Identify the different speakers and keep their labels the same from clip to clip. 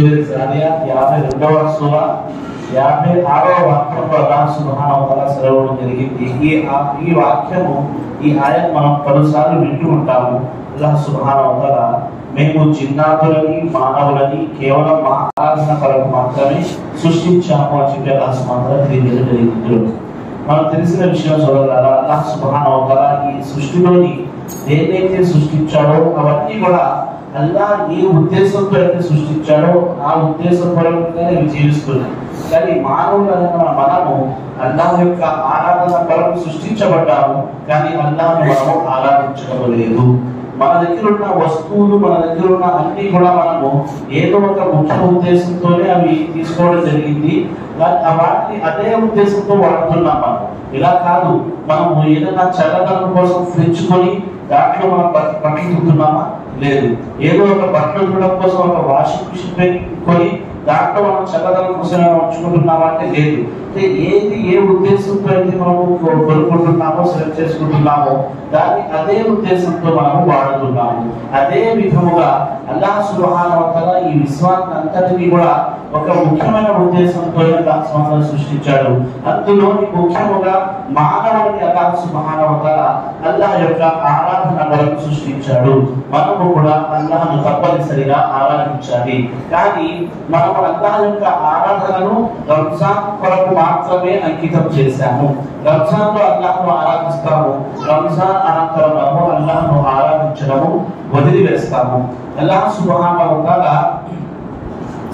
Speaker 1: సూర్య జాలియా యాభై రెండవ సూర యాభై ఆరవ వాక్యంలో అల్లాహ్ సుబ్హానహు వతఆలా సెలవడం జరిగింది ఈ ఆ- ఈ వాక్యము ఈ ఆయత్ మనం పలుసార్లు వింటూ ఉంటాము. అల్లాహ్ సుబ్హానహు వతఆలా మేము జిన్నాతులని మానవులని కేవలం మా ఆరాధన కొరకు మాత్రమే సృష్టించాము అని చెప్పి అల్లాహ్ సుబ్హానహు వతఆలా తెలియజేయడం జరిగింది మనకు తెలిసిన విషయం సోదరులారా అల్లాహ్ సుబ్హానహు వతఆలా ఈ సృష్టిలోని దేన్నైతే సృష్టించాడో అవన్నీ కూడా అల్లా ఏ ఉద్దేశం అయితే సృష్టించాడో ఆ ఉద్దేశం పరంగానే ఇవి జీవిస్తున్నాయి కానీ మానవులైన మనము అల్లా యొక్క ఆరాధన పరం సృష్టించబడ్డాము కానీ అల్లాను మనము ఆరాధించడం లేదు మన దగ్గర ఉన్న వస్తువులు మన దగ్గర ఉన్న అన్ని కూడా మనము ఏదో ఒక ముఖ్య ఉద్దేశంతోనే అవి తీసుకోవడం జరిగింది. వాటిని అదే ఉద్దేశంతో వాడుతున్నాం మనం. ఇలా కాదు మనము ఏదైనా చల్లదనం కోసం ఫ్రిడ్జ్ కొని దాంట్లో మనం బట్- లేదు. ఏదో ఒక బట్టలు తుడడం కోసం ఒక వాషింగ్ మిషన్ కొని దాంట్లో మనం చల్లదనం కోసం ఉంచుకుంటున్నామంటే లేదు. అంటే ఏది ఏ ఉద్దేశంతో అయితే మనము కొ- కొనుక్కుంటున్నామో సెలెక్ట్ చేసుకుంటున్నామో దాన్ని అదే ఉద్దేశంతో మనము వాడుతున్నాము. అదే విధముగా అల్లాహ్ సుబ్హానహు వ ఈ విశ్వాన్ని అంతటిని కూడా ఒక ముఖ్యమైన ఉద్దేశంతో అల్లాహ్ సుహాన సృష్టించాడు. అందులోని ముఖ్యముగా మానవుని అల్లాహ్ సుబ్హానహు వ అల్లాహ్ యొక్క ఆరాధన వరకు సృష్టించాడు. మనము కూడా అల్లాహ్ను తప్పనిసరిగా ఆరాధించాలి. కానీ మనము అల్లాహ్ యొక్క ఆరాధనను రంజాన్ కొరకు మాత్రమే అంకితం చేశాము. రంజాన్లో అల్లాహ్ను ఆరాధిస్తాము. రంజాన్ అనంతరం మనము అల్లాహ్ను ఆరాధించడము వదిలివేస్తాము. అల్లాహ్ సుబ్హానహు వ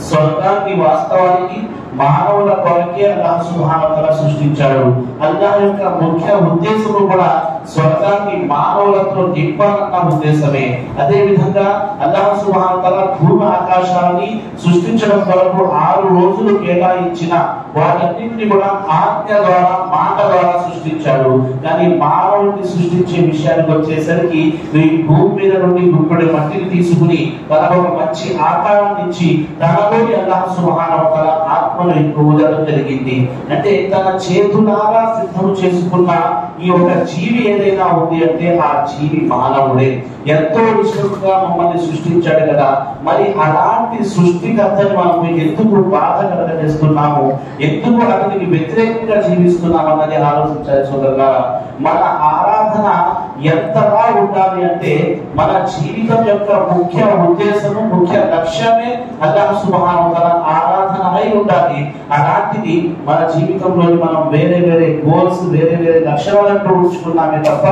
Speaker 1: స్వర్గాన్ని వాస్తవానికి మానవుల కొరకే అల్లాహ్ సుబ్హానహు సృష్టించాడు. అల్లాహ్ యొక్క ముఖ్య ఉద్దేశము కూడా స్వర్గాన్ని మానవులతో నింపాలన్న ఉద్దేశమే. అదే విధంగా అల్లాహ్ సుబ్హానహు భూమి ఆకాశాన్ని సృష్టించడం కొరకు ఆరు రోజులు కేటాయించిన వాటన్నింటినీ కూడా ఆజ్ఞ ద్వారా మాట ద్వారా సృష్టించాడు. కానీ మానవుడిని సృష్టించే విషయానికి వచ్చేసరికి ఈ భూమి మీద నుండి గుప్పడి మట్టిని తీసుకుని తనకు ఒక మంచి ఆకారాన్ని ఇచ్చి తనలోని అల్లాహ్ సుబ్హానహు ఆత్మను ఎక్కువగా జరిగింది అంటే తన చేతులారా సిద్ధం చేసుకున్న ఈ ఒక జీవి ఏదైనా ఉంది అంటే ఆ జీవి మానవుడే. ఎంతో విశ్వసుగా మమ్మల్ని సృష్టించాడు కదా. మరి అలాంటి సృష్టికర్తని మనం ఎందుకు బాధ కలగజేస్తున్నాము? ఎందుకు అతనికి వ్యతిరేకంగా జీవిస్తున్నాం అన్నది ఆలోచించాలి సోదరుగా మన ఆరాధన ఎంతగా ఉండాలి అంటే మన జీవితం యొక్క ముఖ్య ఉద్దేశము ముఖ్య లక్ష్యమే అల్లాహ్ సుబ్హానహు వ తఆలా ఆరాధన అలాంటిది మన జీవితంలో మనం వేరే వేరే గోల్స్ వేరే వేరే లక్షణాలను ఉంచుకున్నామే తప్ప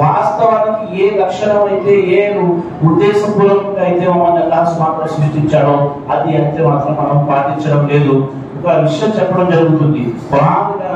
Speaker 1: వాస్తవానికి ఏ లక్షణం అయితే ఏ ఉద్దేశపూర్వకంగా అయితే మమ్మల్ని అల్లాహ్ సుబ్హానహు సృష్టించాడో అది అయితే మాత్రం మనం పాటించడం లేదు. ఒక విషయం చెప్పడం జరుగుతుంది.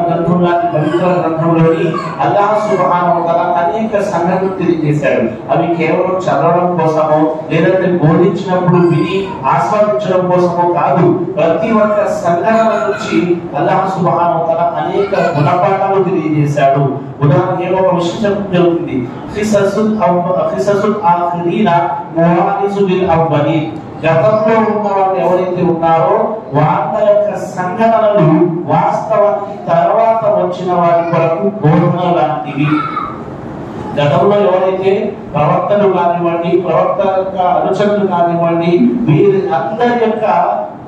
Speaker 1: ఖురాన్ గ్రంథంలోని పవిత్ర గ్రంథంలోని అల్లాహ్ సుబ్హానహు వ అనేక సంఘటనలు తెలియజేశాడు. అవి కేవలం చదవడం కోసమో లేదంటే బోధించినప్పుడు విని ఆస్వాదించడం కోసమో కాదు. ప్రతి ఒక్క సంఘటన నుంచి అల్లాహ్ సుబ్హానహు వ అనేక గుణపాఠాలు తెలియజేశాడు. ఉదాహరణ ఏమో ఒక విషయం చెప్పడం జరుగుతుంది. ఫిససుల్ అవ్వ ఫిససుల్ ఆఖిరీన మువానిసు బిల్ అవ్వలీన్ గతంలో ఉన్న వాళ్ళు ఎవరైతే ఉన్నారో వాళ్ళ యొక్క సంఘటనలు వాస్తవానికి తర్వాత వచ్చిన వారి కొరకు బోధన లాంటివి. గతంలో ఎవరైతే ప్రవర్తన కానివ్వండి ప్రవర్తన యొక్క అనుచరులు కానివ్వండి వీరి అందరి యొక్క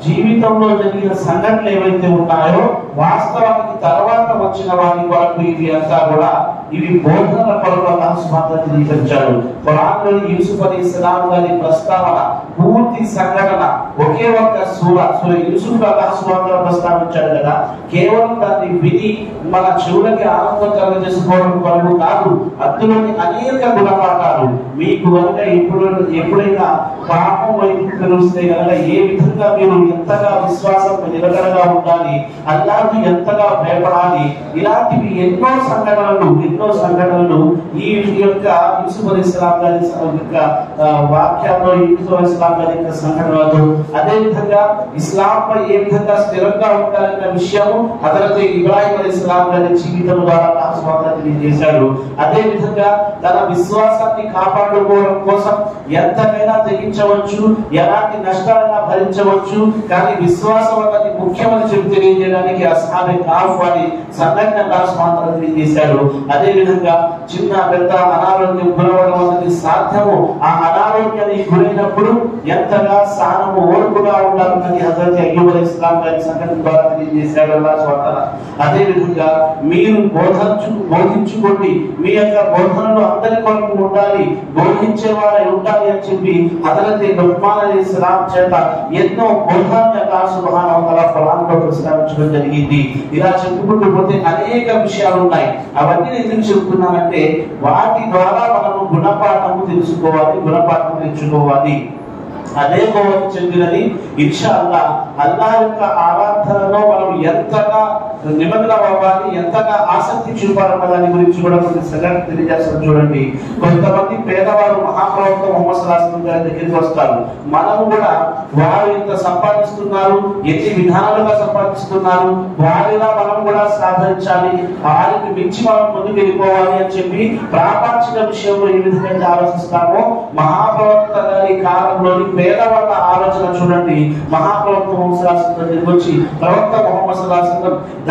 Speaker 1: జీవితంలో జరిగిన సంఘటనలు ఏవైతే ఉన్నాయో వాస్తవానికి తర్వాత వచ్చిన వారి వరకు ఇవి అంతా కూడా ఇవి బోధన కొరకు అల్లాహ్ సుబ్హానహు తెలియపరిచాడు. ఖురాన్లోని యూసుఫ్ అలీ ఇస్లాం గారి ప్రస్తావన పూర్తి సంఘటన ఒకే ఒక్క సూర సో యూసుఫ్ అల్లాహ్ ప్రస్తావించాడు కదా కేవలం దాన్ని విని మన చెవులకి ఆనందం కలుగజేసుకోవడం కొరకు కాదు అందులోని అనేక గుణపాఠాలు. మీకు కనుక ఎప్పుడు ఎప్పుడైనా పాపం వైపు తెలిస్తే కనుక ఏ విధంగా మీరు ఎంతగా విశ్వాసం నిలకడగా ఉండాలి అల్లాహ్కు ఎంతగా భయపడాలి ఇలాంటివి ఎన్నో సంఘటనలు ఎన్నో సంఘటనలు ఈ యొక్క యూసుఫ్ అలీ ఇస్లాం గారి యొక్క వాక్యాల్లో యూసుఫ్ అలీ ఇస్లాం గారి యొక్క సంఘటనలు. అదే విధంగా ఇస్లాం పై ఏ విధంగా స్థిరంగా ఉండాలన్న విషయము హజరత్ ఇబ్రాహిం అలీ ఇస్లాం గారి జీవితం ద్వారా స్వాతంత్రం తెలియజేశాడు. అదే విధంగా తన విశ్వాసాన్ని కాపాడుకోవడం కోసం ఎంతకైనా తెగించవచ్చు ఎలాంటి నష్టాలైనా భరించవచ్చు కానీ విశ్వాసం అన్నది ముఖ్యమని చెప్పి తెలియజేయడానికి అస్హాబే కాఫ్ వారి సంఘటన స్వాతంత్రం తెలియజేశాడు అదే అదే విధంగా చిన్న పెద్ద అనారోగ్యం గురవడం అన్నది సాధ్యము. ఆ అనారోగ్యానికి గురైనప్పుడు ఎంతగా స్థానము ఓర్పుగా ఉండాలన్నది హజరత్ అయ్యూబ్ ఇస్లాం గారి సంఘటన ద్వారా తెలియజేశాడు అల్లాహ్ స్వాతల అదే విధంగా మీరు బోధించు బోధించుకోండి. మీ యొక్క బోధనలు అందరి కొరకు ఉండాలి. బోధించే వారై ఉండాలి అని చెప్పి హజరత్ లుక్మాన్ అలైహి చేత ఎన్నో బోధనలు అల్లాహ్ సుబ్హానహు ఖురాన్లో ప్రస్తావించడం జరిగింది. ఇలా చెప్పుకుంటూ పోతే అనేక విషయాలు ఉన్నాయి. అవన్నీ ఎందుకు చెబుతున్నానంటే వాటి ద్వారా మనము గుణపాఠము తెలుసుకోవాలి గుణపాఠం నేర్చుకోవాలి అదే కోవకు చెందినది. ఇన్షా అల్లా అల్లా యొక్క ఆరాధనలో మనం ఎంతగా నిబంధన అవ్వాలి ఎంతగా ఆసక్తి చూపాలన్న దాని గురించి కూడా కొన్ని సంఘటన తెలియజేస్తాం చూడండి. కొంతమంది పేదవారు మహాప్రవక్త మొహమ్మద్ సలాహం గారి దగ్గరికి వస్తారు. మనము కూడా వారు ఎంత సంపాదిస్తున్నారు ఎన్ని విధానాలుగా సంపాదిస్తున్నారు వారిలా మనం కూడా సాధించాలి వారికి మించి మనం ముందుకు వెళ్ళిపోవాలి అని చెప్పి ప్రాపంచిక విషయంలో ఏ విధంగా ఆలోచిస్తామో మహాప్రవక్త గారి కాలంలోని పేదవాళ్ళ ఆలోచన చూడండి. మహాప్రవక్త మొహమ్మద్ సలాహం దగ్గరికి వచ్చి ప్రవక్త మొహమ్మద్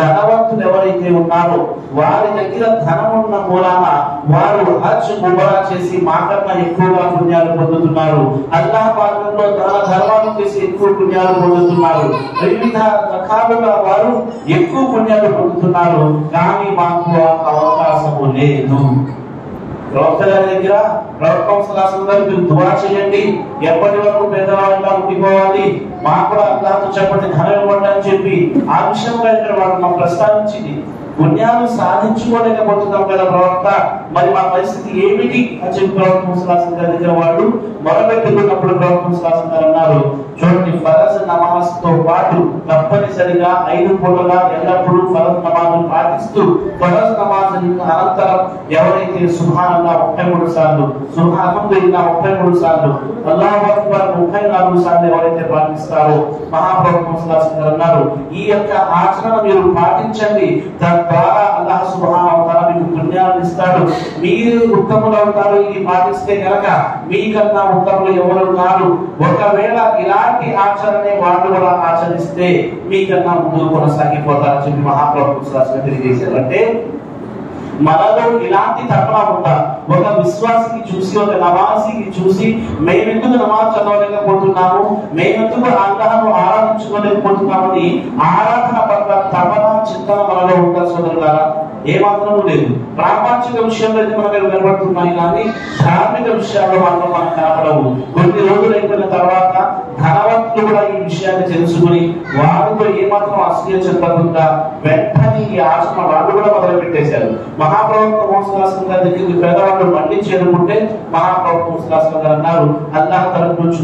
Speaker 1: ధనవంతులు ఎవరైతే ఉన్నారో వారి దగ్గర ధనం ఉన్న మూలాన వారు హజ్ ముబరా చేసి మాకన్నా ఎక్కువగా పుణ్యాలు పొందుతున్నారు. అల్లాహ్ మార్గంలో దాన ధర్మాలు చేసి ఎక్కువ పుణ్యాలు పొందుతున్నారు. వివిధ రకాలుగా వారు ఎక్కువ పుణ్యాలు పొందుతున్నారు. కానీ మాకు అవకాశము లేదు. ప్రవక్త గారి దగ్గర ప్రవక్త గారు మీరు దువా చేయండి. ఎప్పటి వరకు పేదవాళ్ళ ఉండిపోవాలి? మాకు కూడా అల్లాహతో చెప్పండి ధనం ఇవ్వండి అని చెప్పి ఆ విషయంలో ఇక్కడ వాళ్ళు మాకు ప్రస్తావించింది. పుణ్యాలు సాధించుకోలేకపోతున్నాం కదా ప్రవక్త. మరి మా పరిస్థితి ఏమిటి అని చెప్పి ప్రవక్త ముసలాసం గారి దగ్గర వాళ్ళు మొదలుపెట్టుకున్నప్పుడు ప్రవక్త ముసలాసం గారు అన్నారు. చూడండి ఫరజ్ నమాజ్తో పాటు తప్పనిసరిగా ఐదు పూటగా ఎల్లప్పుడూ ఫరజ్ నమాజ్ పాటిస్తూ ఫరజ్ నమాజ్ అనంతరం ఎవరైతే సుభానల్లా ముప్పై మూడు సార్లు సుభానందుల్లా ముప్పై మూడు సార్లు అల్లాహ్ అక్బర్ ముప్పై నాలుగు సార్లు ఎవరైతే పాటిస్తారో మహాప్రభు అన్నారు ఈ యొక్క ఆచరణ మీరు పాటించండి. తద్వారా అల్లాహ్ సుబ్హానహు వ మీకు పుణ్యాలను ఇస్తాడు. మీరు ఉత్తములు అవుతారు ఇది పాటిస్తే కనుక మీకన్నా ఉత్తములు ఎవరు కాదు ఒకవేళ ఇలాంటి ఆచరణే వాళ్ళు కూడా ఆచరిస్తే మీకన్నా ముందు కొనసాగిపోతారని చెప్పి మహాప్రభు ముసలాసం తెలియజేశారు. అంటే మనలో ఇలాంటి తపన ఉందా ఒక విశ్వాసికి చూసి ఒక నమాజికి చూసి మేమెందుకు నమాజ్ చదవలేకపోతున్నాము? మేమెందుకు అల్లాహను ఆరాధించుకోలేకపోతున్నామని ఆరాధన పట్ల తపన చింతన మనలో ఉందా సోదరులారా? ఏమాత్రము లేదు. ప్రాపంచిక విషయంలో అయితే మనకు కనబడుతున్నాయి కానీ ధార్మిక విషయాల్లో మాత్రం మనకు కనపడవు. కొన్ని రోజులు అయిపోయిన తర్వాత ధనవంతులు కూడా ఈ విషయాన్ని తెలుసుకుని వారితో ఏమాత్రం అసూయ చెందకుండా వెంటనే ఈ ఆచరణ వాళ్ళు కూడా మొదలు పెట్టేశారు మహాప్రవక్త మోసలాసం గారి దగ్గరికి పేదవాళ్ళు మళ్ళీ మహాప్రవక్త మోసలాసం గారు అన్నారు అల్లాహ్ తరపు నుంచి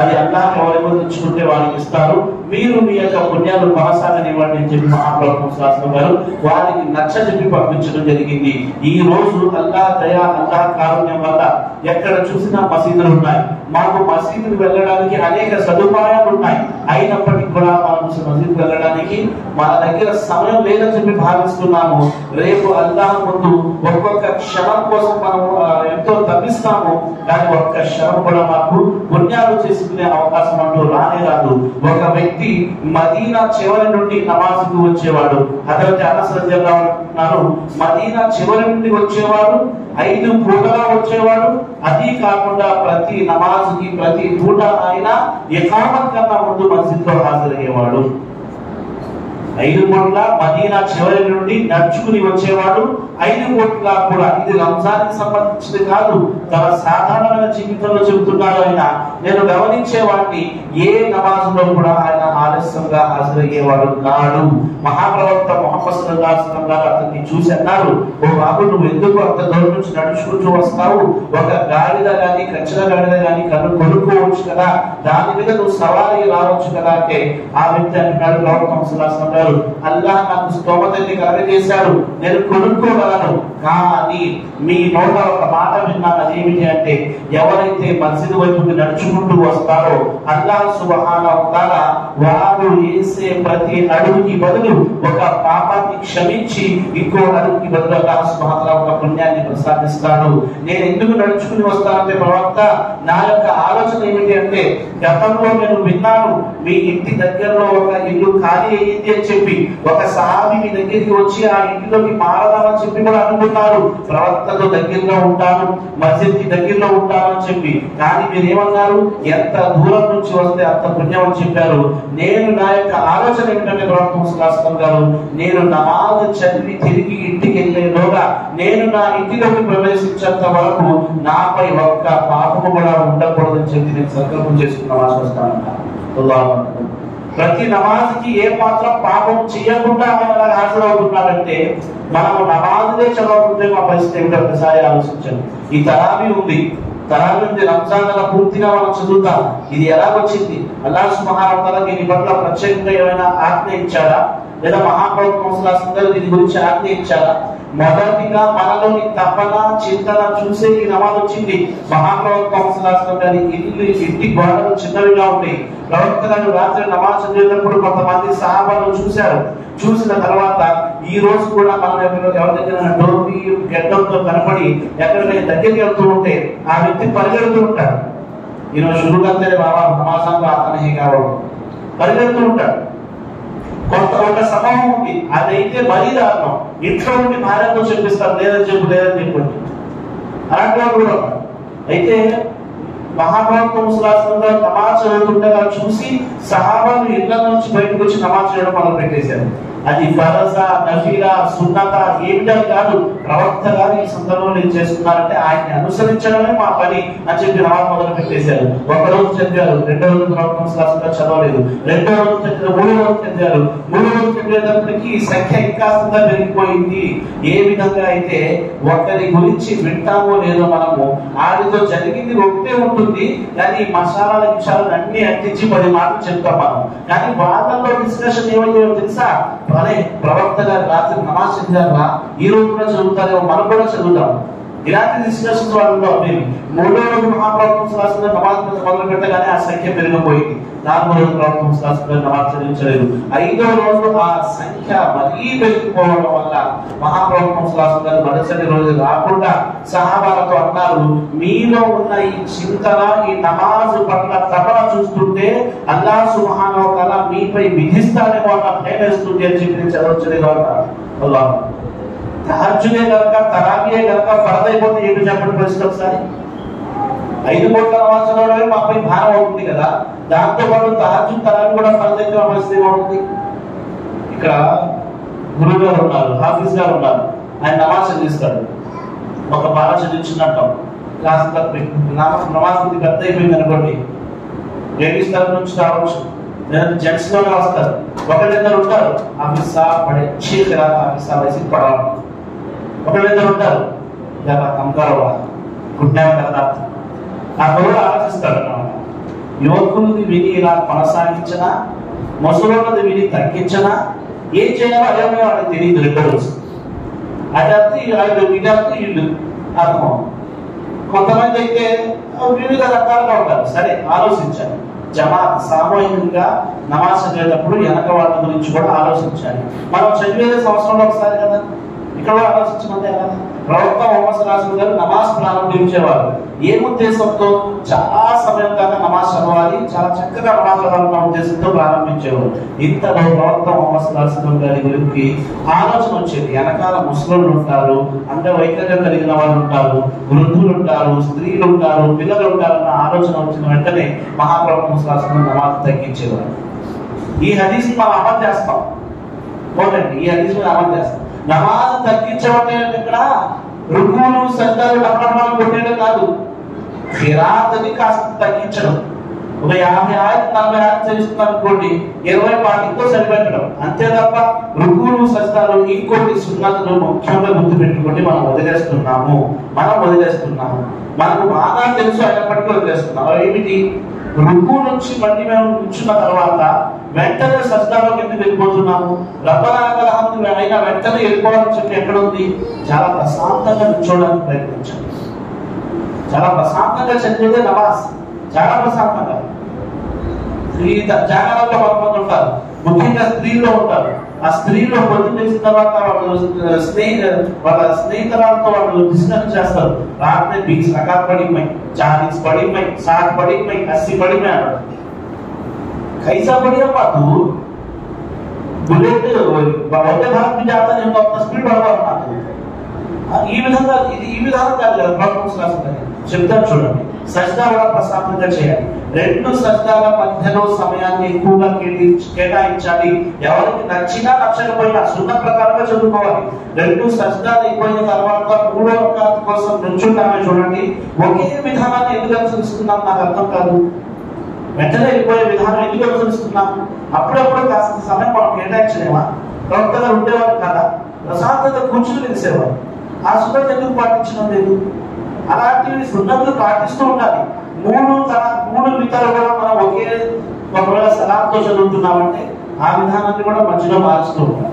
Speaker 1: అది అల్లాహ్ ఎవరెవరు తెచ్చుకుంటే వాళ్ళకి ఇస్తారు. మీరు మీ యొక్క పుణ్యాలు కొనసాగనివ్వండి అని చెప్పి మహాప్రభు శాస్త్రం గారు వారికి నచ్చ చెప్పి పంపించడం జరిగింది. ఈ రోజు అల్లా దయా అల్లా కారుణ్యం వల్ల ఎక్కడ చూసినా మసీదులు ఉన్నాయి. మాకు మసీదులు వెళ్ళడానికి అనేక సదుపాయాలు ఉన్నాయి. అయినప్పటికీ కూడా మాకు మసీదు వెళ్ళడానికి మన దగ్గర సమయం లేదని చెప్పి భావిస్తున్నాము. రేపు అల్లాహ్ ముందు ఒక్కొక్క క్షణం కోసం మనం ఎంతో తప్పిస్తాము. కానీ ఒక్క క్షణం కూడా మాకు పుణ్యాలు చేసుకునే అవకాశం అంటూ రానే రాదు. ఒక వ్యక్తి మదీనా చివరి నుండి నమాజ్కు వచ్చేవాడు. అతనికి అనసరంగా ఉన్నారు మదీనా చివరి నుండి వచ్చేవాడు ఐదు పూటగా వచ్చేవాడు. అది కాకుండా ప్రతి నమాజ్కి ప్రతి పూట ఆయన ఎకామత్ కన్నా ముందు మస్జిద్లో హాజరయ్యేవాడు. ఐదు కోట్ల మదీనా చివరి నుండి నడుచుకుని వచ్చేవాడు ఐదు కోట్ల కూడా. ఇది రంజానికి సంబంధించింది కాదు. తన సాధారణమైన జీవితంలో చెబుతున్నాడు ఆయన. నేను గమనించేవాడిని ఏ నమాజ్లో కూడా ఆయన ఆలస్యంగా హాజరయ్యేవాడు కాడు. మహాప్రవక్త మొహమ్మద్ సల్లల్లాహు గారు అతన్ని చూసి అన్నారు ఓ బాబు నువ్వు ఎందుకు అంత దూరం నుంచి నడుచుకుంటూ వస్తావు? ఒక గాడిద గాని కచ్చిన గాడిద గాని కన్ను కొనుక్కోవచ్చు కదా. దాని మీద నువ్వు సవారీ రావచ్చు కదా అంటే ఆ వ్యక్తి అంటున్నాడు ప్రవక్త అలైహి గారు అల్లాహ్ నాకు స్తోమతని కలగజేశాడు. నేను కొనుక్కోగలను. కానీ మీ నోట ఒక మాట విన్నాను అదేమిటి అంటే ఎవరైతే మస్జిద్ వైపుకి నడుచుకుంటూ వస్తారో అల్లాహ్ సుబహాన వాళ్ళు వారు వేసే ప్రతి అడుగుకి బదులు ఒక పాపాన్ని క్షమించి ఇంకో అడుగుకి బదులు అల్లాహ్ సుబహాన ఒక పుణ్యాన్ని ప్రసాదిస్తాడు. నేను ఎందుకు నడుచుకుని వస్తానంటే ప్రవక్త నా యొక్క ఆలోచన ఏమిటి అంటే గతంలో నేను విన్నాను మీ ఇంటి దగ్గరలో ఒక ఇల్లు ఖాళీ అయ్యింది అని చెప్పి ఒక సహాబి మీ దగ్గరికి వచ్చి ఆ ఇంటిలోకి మారదామని చెప్పి కూడా అనుకుంటున్నాను ప్రవక్తతో దగ్గరలో ఉంటాను మస్జిద్కి దగ్గరలో ఉంటాను అని చెప్పి. కానీ మీరు ఏమన్నారు ఎంత దూరం నుంచి వస్తే అంత పుణ్యం అని చెప్పారు. నేను నా యొక్క ఆలోచన ఏంటంటే ప్రవక్త ముసలాస్లం గారు నేను నమాజ్ చదివి తిరిగి ఇంటికి వెళ్ళేలోగా నేను నా ఇంటిలోకి ప్రవేశించేంత వరకు నాపై ఒక్క పాపము కూడా ఉండకూడదని చెప్పి నేను సంకల్పం చేసుకున్న నమాజ్ ప్రతి నమాజ్కి ఏ పాత్ర పాపం చేయకుండా ఆయన హాజరవుతున్నారంటే మనము నమాజులే చదవకుంటే మా పరిస్థితి ఏమిటో ఒకసారి ఆలోచించండి. ఈ తరాబీ ఉంది. తరాబీ ఉంది. రంజాన్ నెల పూర్తిగా మనం చదువుతాం. ఇది ఎలా వచ్చింది అల్లా సుమహారావు దీని పట్ల ప్రత్యేకంగా ఏమైనా ఆజ్ఞ ఇచ్చారా లేదా మహాప్రభు దీని గురించి ఆజ్ఞ ఇచ్చారా? మొదటిగా మనలోని తపన చింతన చూసే ఈ నమాజ్ వచ్చింది. మహాప్రభు కౌన్సిల్ గారి ఇల్లు ఇంటి గోడలు చిన్నవిగా ఉంటాయి ప్రవక్త గారు రాత్రి నమాజ్ చదివినప్పుడు కొంతమంది సహాబాలను చూశారు. చూసిన తర్వాత ఈ రోజు కూడా మన దగ్గర ఎవరి దగ్గర డోపి గడ్డంతో కనపడి ఎక్కడికైనా దగ్గరికి వెళ్తూ ఉంటే ఆ వ్యక్తి పరిగెడుతూ ఉంటాడు. ఈరోజు శురుగంతే బాబా నమాజంలో అతనే కావడం పరిగెడుతూ ఉంటాడు. కొంత ఒక సమూహం ఉంది అదైతే మరీ దారుణం ఇంట్లో ఉండి భార్యతో చెప్పిస్తారు లేదని చెప్పు లేదని చెప్పండి అలాంటి వాళ్ళు కూడా ఉన్నారు. అయితే మహాప్రభు ముసలాసంగా నమాజ్ చదువుతుండగా చూసి సహాబాలు ఇళ్ళ నుంచి బయటకు వచ్చి నమాజ్ చేయడం మొదలు పెట్టేశారు అది ఫరజా నఫీలా సున్నత ఏమిటని కాదు. ప్రవక్త గారు ఈ సందర్భంలో ఏం చేస్తున్నారంటే ఆయన్ని అనుసరించడమే మా పని అని చెప్పి రావడం మొదలు పెట్టేశారు. ఒక రోజు చదివారు రెండో రోజు ప్రవర్తన చదవలేదు. రెండో రోజు చదివారు మూడో రోజు చదివారు. మూడో రోజు చదివేటప్పటికి ఈ సంఖ్య ఇంకా పెరిగిపోయింది. ఏ విధంగా అయితే ఒకరి గురించి వింటామో లేదో మనము ఆడితో జరిగింది ఒకటే ఉంటుంది. కానీ ఈ మసాలాల విషయాలను అన్ని అంటించి పది మాటలు చెప్తాం మనం. కానీ వాదనలో డిస్కషన్ ఏమయ్యో తెలుసా? అరే ప్రవక్త గారు రాత్రి నమాజ్ చదివారా ఈ రోజు కూడా చదువుతారేమో మనం కూడా చదువుతాం. ఇలాంటి డిస్కషన్స్ వాళ్ళలో అవి. మూడో రోజు మహాప్రభుత్వం నమాజ్ మొదలు పెట్టగానే ఆ సంఖ్య పెరిగిపోయింది. నాలుగో రోజు ప్రభుత్వం శాస్త్రంలో ఆచరించలేదు. చదివించలేదు ఐదో రోజు ఆ సంఖ్య మరీ పెరిగిపోవడం వల్ల మహాప్రభుత్వం శాస్త్రం మరుసటి రోజు రాకుండా సహాబాలతో అన్నారు మీలో ఉన్న ఈ చింతన ఈ నమాజు పట్ల తపన చూస్తుంటే అల్లా సుమహానవతల మీపై విధిస్తాడేమో అన్న భయం అని చెప్పి చదవచ్చునే చదవచ్చలేదు అన్నారు అల్లాహ్. తహజ్జుదే కనుక తరాబియే కనుక చెప్పండి పరిస్థితి ఒకసారి? ఐదు కోట్ల నమాజంలోనే మాపై భారం అవుతుంది కదా. దాంతో పాటు తాజు తరాబి కూడా ఫరదైతే మా పరిస్థితి ఇక్కడ గురువు గారు ఉన్నారు హాఫీస్ గారు ఉన్నారు. ఆయన నమాజ్ చదివిస్తాడు. ఒక బాగా చదివించినట్టు క్లాస్ తప్పి. నమాజ్ కొద్ది పెద్ద అయిపోయింది అనుకోండి. లేడీస్ తరఫు నుంచి రావచ్చు. లేదా జెంట్స్లోనే వస్తారు. ఒకళ్ళిద్దరు ఉంటారు. ఆఫీస్ సాబ్ పడే చీర రాత ఆఫీస్ సాబ్ వేసి పడవాలి ఒకళ్ళిద్దరు ఉంటారు. లేదా కంకారవా గుడ్ నైట్ కదా ఆ గౌరవ ఆలోచిస్తాడు అన్నమాట. యువకులది విని ఇలా కొనసాగించినా? ముసలోళ్ళది విని తగ్గించనా? ఏం చేయాలో అదే వాళ్ళకి తెలియదు రెండో రోజు అది అర్థం వీళ్ళు ఇది అర్థం వీళ్ళు అర్థం కొంతమంది అయితే వివిధ రకాలుగా ఉంటారు. సరే ఆలోచించాలి. జమా సామూహికంగా నమాజ్ చదివేటప్పుడు వెనక వాళ్ళ గురించి కూడా ఆలోచించాలి. మనం చదివేది సంవత్సరంలో ఒకసారి కదా? ఇక్కడ ఆలోచించమంటే ప్రవక్త మొహమ్మద్ గారు నమాజ్ ప్రారంభించేవారు. ఏ ఉద్దేశంతో? చాలా సమయం దాకా నమాజ్ చదవాలి చాలా చక్కగా నమాజ్ చదవాలన్న ఉద్దేశంతో ప్రారంభించేవారు. ఇంతలో ప్రవక్త మొహమ్మద్ సలాసం గారి గురించి ఆలోచన వచ్చేది. వెనకాల ముస్లింలు ఉంటారు అంగవైకల్యం కలిగిన వాళ్ళు ఉంటారు వృద్ధులు ఉంటారు స్త్రీలు ఉంటారు పిల్లలు ఉంటారు అన్న ఆలోచన వచ్చిన వెంటనే మహాప్రవక్త ముసలాసం నమాజ్ తగ్గించేవారు. ఈ హదీస్ మనం అమలు చేస్తాం. పోలండి ఈ హదీస్ మీద అమలు చేస్తాం. నమాజ్ తగ్గించబట్టే ఇక్కడ రుకులు సజ్జాలు డబ్బడాలు కొట్టేయడం కాదు. ఖిరాతని కాస్త తగ్గించడం. ఒక యాభై ఆయన నలభై ఆయన చేస్తున్నారు అనుకోండి ఇరవై పాటితో సరిపెట్టడం. అంతే తప్ప రుకులు సస్తాలు ఇంకోటి సున్నతను ముఖ్యంగా గుర్తు పెట్టుకోండి మనం వదిలేస్తున్నాము. మనం వదిలేస్తున్నాము. మనకు బాగా తెలుసు అయినప్పటికీ వదిలేస్తున్నాం. ఏమిటి? రుకు నుంచి మళ్ళీ మేము కూర్చున్న తర్వాత వెంటనే సజ్జాలో కింద వెళ్ళిపోతున్నాము రబ్బరాగలహం అయినా వెంటనే వెళ్ళిపోవాలని చెప్పి ఎక్కడ ఉంది? చాలా ప్రశాంతంగా కూర్చోవడానికి ప్రయత్నించాం చాలా ప్రశాంతంగా చదివేదే నమాజ్. చాలా ప్రశాంతంగా. స్త్రీ ద- ఉంటారు. ముఖ్యంగా స్త్రీలో ఉంటారు. ఆ స్త్రీలో పొద్దున్న లేచిన తర్వాత వాళ్ళు స్నేహ వాళ్ళ స్నేహితురాలతో వాళ్ళు డిస్కస్ చేస్తారు రాత్రి बीस रकात पड़ी मैं चालीस पड़ी मैं साठ पड़ी मैं अस्सी पड़ी मैं कैसा बढ़िया बात तू बुलेट वंदे भारत में जाता नहीं तो अपना स्पीड बढ़वा रहा तू ఈ విధంగా ఇది ఈ విధానం కాదు చెప్తాను చూడండి. సజ్దా ప్రశాంతంగా చేయాలి. రెండు సజ్జాల మధ్యలో సమయాన్ని ఎక్కువగా కేటాయించి కేటాయించాలి. ఎవరికి నచ్చినా నచ్చకపోయినా సున్న ప్రకారంగా చదువుకోవాలి. రెండు సజ్జాలు అయిపోయిన తర్వాత మూడో రకాల కోసం నుంచుంటామే చూడండి. ఒకే విధానాన్ని ఎందుకు అనుసరిస్తున్నాం? నాకు అర్థం కాదు. వెంటనే వెళ్ళిపోయే విధానం ఎందుకు అనుసరిస్తున్నాం? అప్పుడప్పుడు కాస్త సమయం మనం కేటాయించలేమా? ప్రవక్తగా ఉండేవారు కదా? ప్రశాంతత కూర్చుని తెలిసేవారు ఆ సున్నత ఎందుకు పాటించడం లేదు? అలాంటివి సున్నతులు పాటిస్తూ ఉండాలి. మూడు తర మూడు మిగతాలు కూడా మనం ఒకే ఒకవేళ సలాంతో చదువుతున్నామంటే ఆ విధానాన్ని కూడా మంచిగా మారుస్తూ ఉండాలి.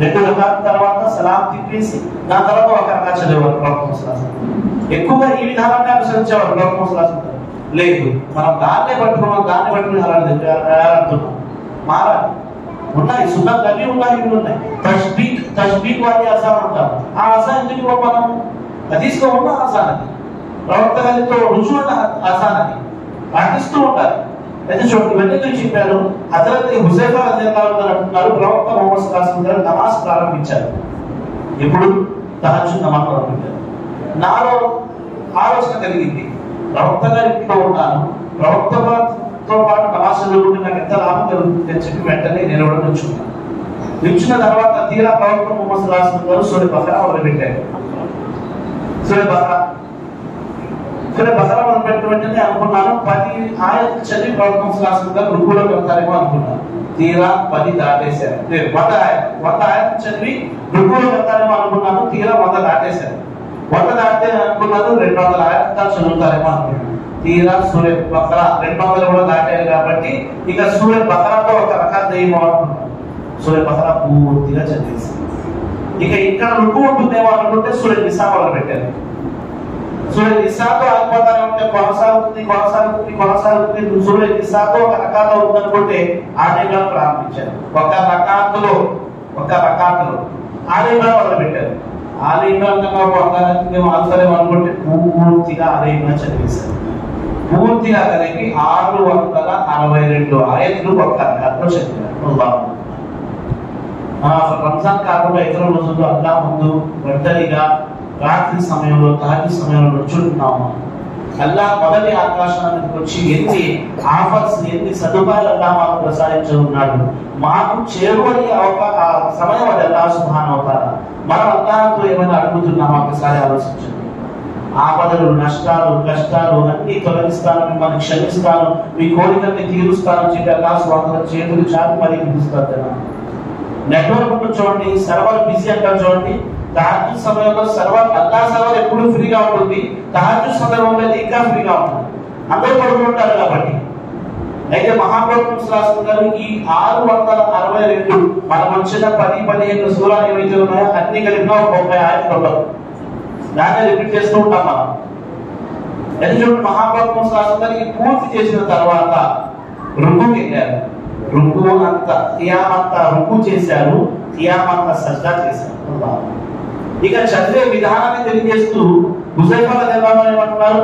Speaker 1: రెండు రకాల తర్వాత సలాం తిప్పేసి దాని తర్వాత ఒక రకంగా చదివేవారు ప్రవక్త ముసలాసం ఎక్కువగా ఈ విధానాన్ని అనుసరించేవారు ప్రవక్త ముసలాసం లేదు మనం దాన్నే పట్టుకున్నాం దాన్ని పట్టుకుని అలాంటున్నాం మారాలి. ఉన్నాయి సున్నత్ అన్నీ ఉన్నాయి ఇవి ఉన్నాయి. తస్బీక్ తస్బీక్ వారి అసాన్ అంటారు ఆ అసాన్ ఎందుకు ఇవ్వం మనం అది తీసుకోకుండా అసాన్ అది ప్రవక్త గారితో రుజువు ఉన్న అసాన్ అది పాటిస్తూ ఉంటారు. అయితే చూడండి ఇవన్నీ ఎందుకు చెప్పారు? హజరత్ హుసేఫా రజల్లాహు అంటున్నారు ప్రవక్త మొహమ్మద్ సల్లాహు గారు నమాజ్ ప్రారంభించారు. ఇప్పుడు తహజు నమాజ్ ప్రారంభించారు. నాలో ఆలోచన కలిగింది. ప్రవక్త గారి ఇంట్లో ఉన్నాను. ప్రవక్తతో పాటు నమాజ్ చదువుకుంటే నాకు ఎంత లాభం కలుగుతుంది అని చెప్పి వెంటనే నేను కూడా నిల్చున్నాను నిల్చున్న తర్వాత తీరా ప్రవక్త మొహమ్మద్ సల్లాహు గారు సూర్య బకరా మొదలుపెట్టారు సూర్య బకరా సరే బసరా మనం పెట్టిన వెంటనే అనుకున్నాను. పది ఆయత చదివి ప్రవక్త సల్లాహు గారు రుకులో వెళ్తారేమో అనుకున్నాను తీరా పది దాటేశారు. లేదు వంద ఆయత వంద ఆయత చదివి రుకులో వెళ్తారేమో అనుకున్నాను. తీరా వంద దాటేశారు. వంద దాటితే అనుకున్నాను రెండు వందల ఆయతాలు చదువుతారేమో అనుకున్నాను. తీరా సూర్య బకరా రెండు వందలు కూడా దాటారు కాబట్టి ఇక సూర్య బకరాతో ఒక రకాల దయ్యమో అనుకున్నాను. సూర్య బకరా పూర్తిగా చదివేసి. ఇక ఇక్కడ రుకు ఉంటుందేమో అనుకుంటే సూర్య నిసా మొదలు పెట్టారు. సూర్య నిసాతో ఆగిపోతానే ఉంటే కొనసాగుతుంది కొనసాగుతుంది కొనసాగుతుంది. సూర్య నిసాతో ఒక రకాలు ఉందనుకుంటే ఆలయంగా ప్రారంభించారు. ఒక రకాతులో ఒక రకాతులో. ఆలయంగా మొదలు పెట్టారు ఆలయంగా పొందాలని మాత్రమే అనుకుంటే పూర్తిగా ఆలయంగా చదివేశారు. పూర్తిగా కలిపి ఆరు వందల అరవై రెండు ఆయట్లు ఒక రకాల్లో చదివారు. అల్లాహ్. రంజాన్ కాకుండా ఇతర రోజుల్లో అల్లా ముందు ఒంటరిగా రాత్రి సమయంలో తాగి సమయంలో నుంచుంటున్నాము అల్లా మొదటి ఆకాశానికి వచ్చి ఎన్ని ఆఫర్స్ ఎన్ని సదుపాయాలు అల్లా మాకు ప్రసాదించి ఉన్నాడు. మాకు చేరువయ్యే అవకాశ సమయం అది అల్లా సుభాన్ అవుతారా మనం అల్లాహతో ఏమైనా అడుగుతున్నామా? ఒకసారి ఆలోచించండి. ఆపదలు నష్టాలు కష్టాలు అన్ని తొలగిస్తాను మిమ్మల్ని క్షమిస్తాను మీ కోరికల్ని తీరుస్తాను చెప్పి అల్లా స్వాతంత్ర చేతులు చాపి మరీ పిలుస్తారు నెట్వర్క్ ఉంటుంది చూడండి సర్వర్ బిజీ అంటారు చూడండి. తహాజు సమయంలో సర్వర్ అల్లా సర్వర్ ఎప్పుడు ఫ్రీగా ఉంటుంది. తహజు సందర్భంలో ఇంకా ఫ్రీగా ఉంటుంది. అందరూ పడుకుంటారు కాబట్టి. అయితే మహాప్రభు గారు ఈ ఆరు వందల అరవై రెండు మనం వచ్చిన పది పదిహేను సూరాలు ఏవైతే ఉన్నాయో అన్ని కలిపిన ఒక ముప్పై ఆయన ఉండవు దాన్ని రిపీట్ చేస్తూ ఉంటాం మనం. అయితే చూడండి మహాప్రభు శాస్త్రం గారు పూర్తి చేసిన తర్వాత రుణం వెళ్ళారు రుకు అంత తియామంత రుకు చేశారు తియామంత సజ్జా చేశారు. అల్లాహ్. ఇక చదివే విధానాన్ని తెలియజేస్తూ హుజైఫా రలియల్లాహు అన్హు ఏమంటున్నారు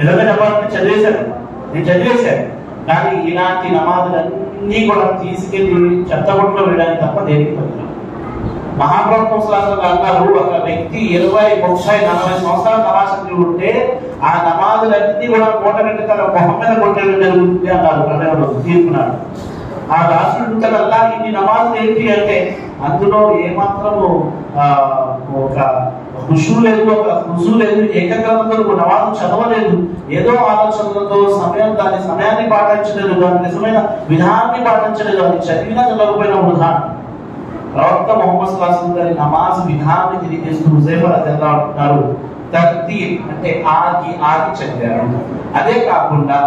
Speaker 1: ఏదైనా చెప్పాలంటే చదివేశాను నేను చదివేశాను. కానీ ఇలాంటి నమాజులన్నీ కూడా తీసుకెళ్ళి చెత్తగొట్లో వేయడానికి తప్ప దేనికి పనికిరావు. మహాప్రభు శాస్త్రం అన్నారు ఒక వ్యక్తి ఇరవై ముప్పై నలభై సంవత్సరాల నమాజులు ఉంటే ఆ నమాజులన్నీ కూడా మూట కట్టి తన మొహం మీద కొట్టేయడం జరుగుతుంది అన్నారు ప్రణయంలో తీర్పునాడు. ఆ దాసుడు అల్లా ఇన్ని నమాజులు ఏంటి అంటే అందులో ఏమాత్రము ఆ, ఒక ఖుషు లేదు ఒక ఖుషు లేదు ఏకగ్రతతో నమాజు చదవలేదు. ఏదో ఆలోచనలతో సమయం దాని సమయాన్ని పాటించలేదు దాని నిజమైన విధానాన్ని పాటించలేదు అది చదివినా చదవకపోయిన ఉదాహరణ. ప్రవక్త మొహమ్మద్ సల్లాహం గారి నమాజ్ విధానాన్ని తెలియజేస్తూ హుజైఫా రజల్లా అంటున్నారు తర్తీబ్ అంటే ఆగి ఆగి చదివారు. అదే కాకుండా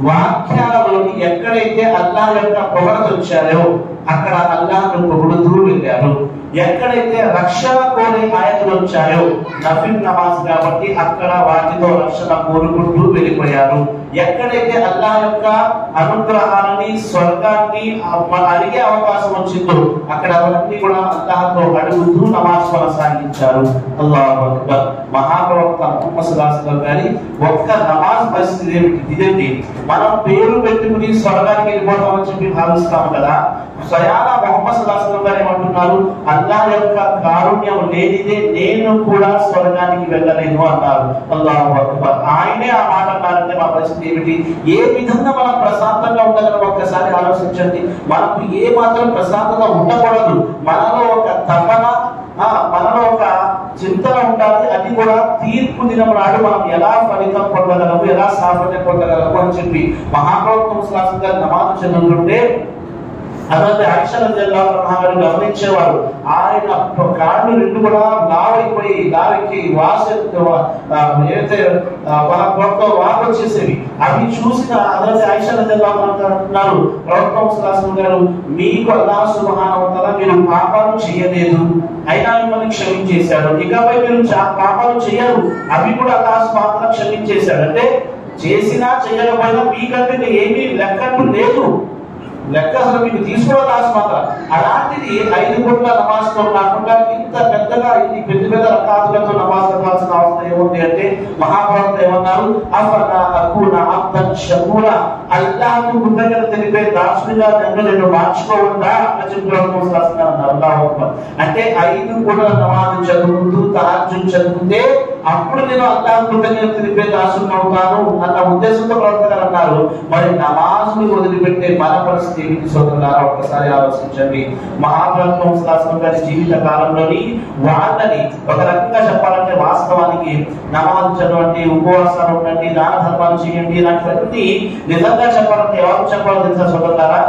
Speaker 1: వాక్యాలలోని ఎక్కడైతే అల్లాహ్ యొక్క పొగడత వచ్చారో అక్కడ అల్లాహ్ను పొగుడుతూ వెళ్ళారు. ఎక్కడైతే రక్షణ కోరే ఆయతలు వచ్చాయో నఫిల్ నమాజ్ కాబట్టి అక్కడ వాటితో రక్షణ కోరుకుంటూ వెళ్ళిపోయారు. ఎక్కడైతే అల్లా యొక్క అనుగ్రహాన్ని స్వర్గాన్ని అడిగే అవకాశం వచ్చిందో అక్కడ అవన్నీ కూడా అల్లాహ్తో అడుగుతూ నమాజ్ కొనసాగించారు. అల్లాహ్ అక్బర్. మహాప్రవక్త ముహమ్మద్ సల్లాహు గారి ఒక్క నమాజ్ పరిస్థితి ఏమిటి? ఇదండి మనం పేరు పెట్టుకుని స్వర్గానికి వెళ్ళిపోతామని చెప్పి భావిస్తాం కదా. స్వయాన మొహమ్మద్ సల్లాహు గారు ఏమంటున్నారు? అల్లాహ్ యొక్క కారుణ్యం లేనిదే నేను కూడా స్వర్గానికి వెళ్ళలేను అన్నారు అల్లాహు అక్బర్. ఆయనే ఆ మాట అన్నారంటే మా పరిస్థితి ఏమిటి? ఏ విధంగా మనం ప్రశాంతంగా ఉండగలం? ఒక్కసారి ఆలోచించండి. మనకు ఏ మాత్రం ప్రశాంతత ఉండకూడదు. మనలో ఒక తపన ఆ, మనలో ఒక చింతన ఉండాలి. అది కూడా తీర్పు దినం నాడు మనం ఎలా ఫలితం పొందగలము ఎలా సాఫల్యం పొందగలము అని చెప్పి మహాప్రభుత్వం శ్లాసం గారు నమాజు చెందుతుంటే తర్వాత అక్షరం జిల్లా మహావారిని గమనించేవారు ఆయన కాళ్ళు రెండు కూడా లావైపోయి లావెక్కి వాస ఏదైతే కొత్త వాకు వచ్చేసేవి. అవి చూసిన అదే ఐషర జిల్లా అంటున్నారు. ప్రభుత్వం శాసనం గారు మీకు అల్లా సుమహానవతల మీరు పాపాలు చేయలేదు. అయినా మిమ్మల్ని క్షమించేశాడు. ఇకపై మీరు పాపాలు చేయరు. అవి కూడా అల్లా సుమహానవతల క్షమించేశాడు. అంటే చేసినా చేయకపోయినా మీకంటే ఏమీ లెక్కట్టు లేదు. లెక్క అసలు మీకు తీసుకోవడం మాత్రం అలాంటిది ఐదు కోట్ల నమాజ్తో కాకుండా ఇంత పెద్దగా ఇది పెద్ద పెద్ద రకాతులతో నమాజ్ చదవాల్సిన అవసరం ఏముంది అంటే మహాభారత ఏమన్నారు? అఫలా అకూన అబ్దన్ షకూర అల్లాహు కృతజ్ఞత తెలిపే దాసుడిగా నన్ను నేను మార్చుకోవద్దా అని చెప్పి అల్లాహు అంటే ఐదు కూడా నమాజ్ చదువుతూ తహజ్జుద్ చదివితే అప్పుడు నేను అల్లాహు కృతజ్ఞత తెలిపే దాసుడు అవుతాను అన్న ఉద్దేశంతో ప్రవర్తన అన్నారు మరి నమాజ్ని వదిలిపెట్టే మన పరిస్థితి ఏమిటి సోదరులారా? ఒక్కసారి ఆలోచించండి. మహాప్రభుత్వం శాస్త్రం గారి జీవిత కాలంలోని వాళ్ళని ఒక రకంగా చెప్పాలంటే వాస్తవానికి నమాజ్ చదవండి ఉపవాసాలు ఉండండి దాన ధర్మాలు చేయండి ఇలాంటివన్నీ నిజంగా చెప్పాలంటే ఎవరు చెప్పాలో తెలుసా సోదరులారా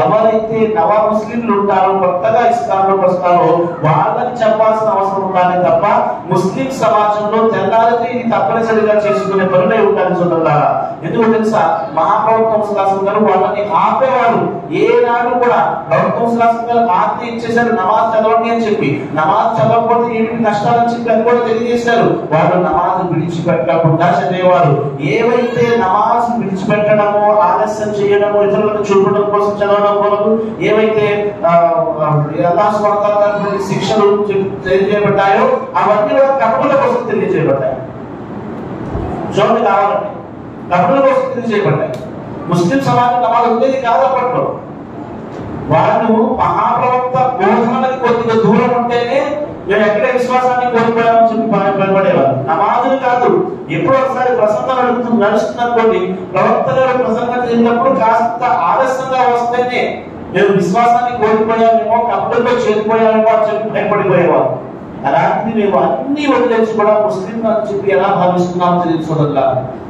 Speaker 1: ఎవరైతే నవ ముస్లింలు ఉంటారో కొత్తగా ఇస్లాంలోకి వస్తారో వాళ్ళని చెప్పాల్సిన అవసరం ఉండాలి తప్ప ముస్లిం సమాజంలో తెల్లారితే ఇది తప్పనిసరిగా చేసుకునే పనులే ఉండాలి చూడాలా ఎందుకు తెలుసా? మహాప్రభుత్వం శాసనం గారు వాళ్ళని ఆపేవారు ఏనాడు కూడా ప్రభుత్వం శాసనం గారు ఆర్తి ఇచ్చేసారు నమాజ్ చదవండి అని చెప్పి. నమాజ్ చదవకపోతే ఏమిటి నష్టాలని చెప్పి అని కూడా తెలియజేశారు. వాళ్ళు నమాజ్ విడిచిపెట్టకుండా చదివేవారు ఏవైతే నమాజ్ విడిచిపెట్టడము ఆలస్యం చేయడము ఇతరులను చూపడం కోసం చదవడం కొరకు ఏవైతే ఆ, శిక్షలు తెలియజేయబడ్డాయో అవన్నీ కూడా కపటుల కోసం తెలియజేయబడ్డాయి. చూడండి కావాలండి కపటుల కోసం తెలియజేయబడ్డాయి. ముస్లిం సమాజం నమాజ్ ఉండేది కాదు అప్పట్లో. వాళ్ళు మహాప్రవక్త బోధనకి కొద్దిగా దూరం ఉంటేనే నేను ఎక్కడ విశ్వాసాన్ని కోల్పోయామని చెప్పి భయపడేవారు నమాజులు కాదు. ఎప్పుడో ఒకసారి ప్రసంగం నడుస్తు నడుస్తుంది అనుకోండి ప్రవక్త గారు ప్రసంగం చేసినప్పుడు కాస్త ఆలస్యంగా వస్తేనే నేను విశ్వాసాన్ని కోల్పోయానేమో కప్పులతో చేరిపోయానేమో అని చెప్పి భయపడిపోయేవారు. అలాంటిది మేము అన్ని వదిలేసి కూడా ముస్లిం అని చెప్పి ఎలా భావిస్తున్నామో తెలుసుకోవడంలా సోదరులా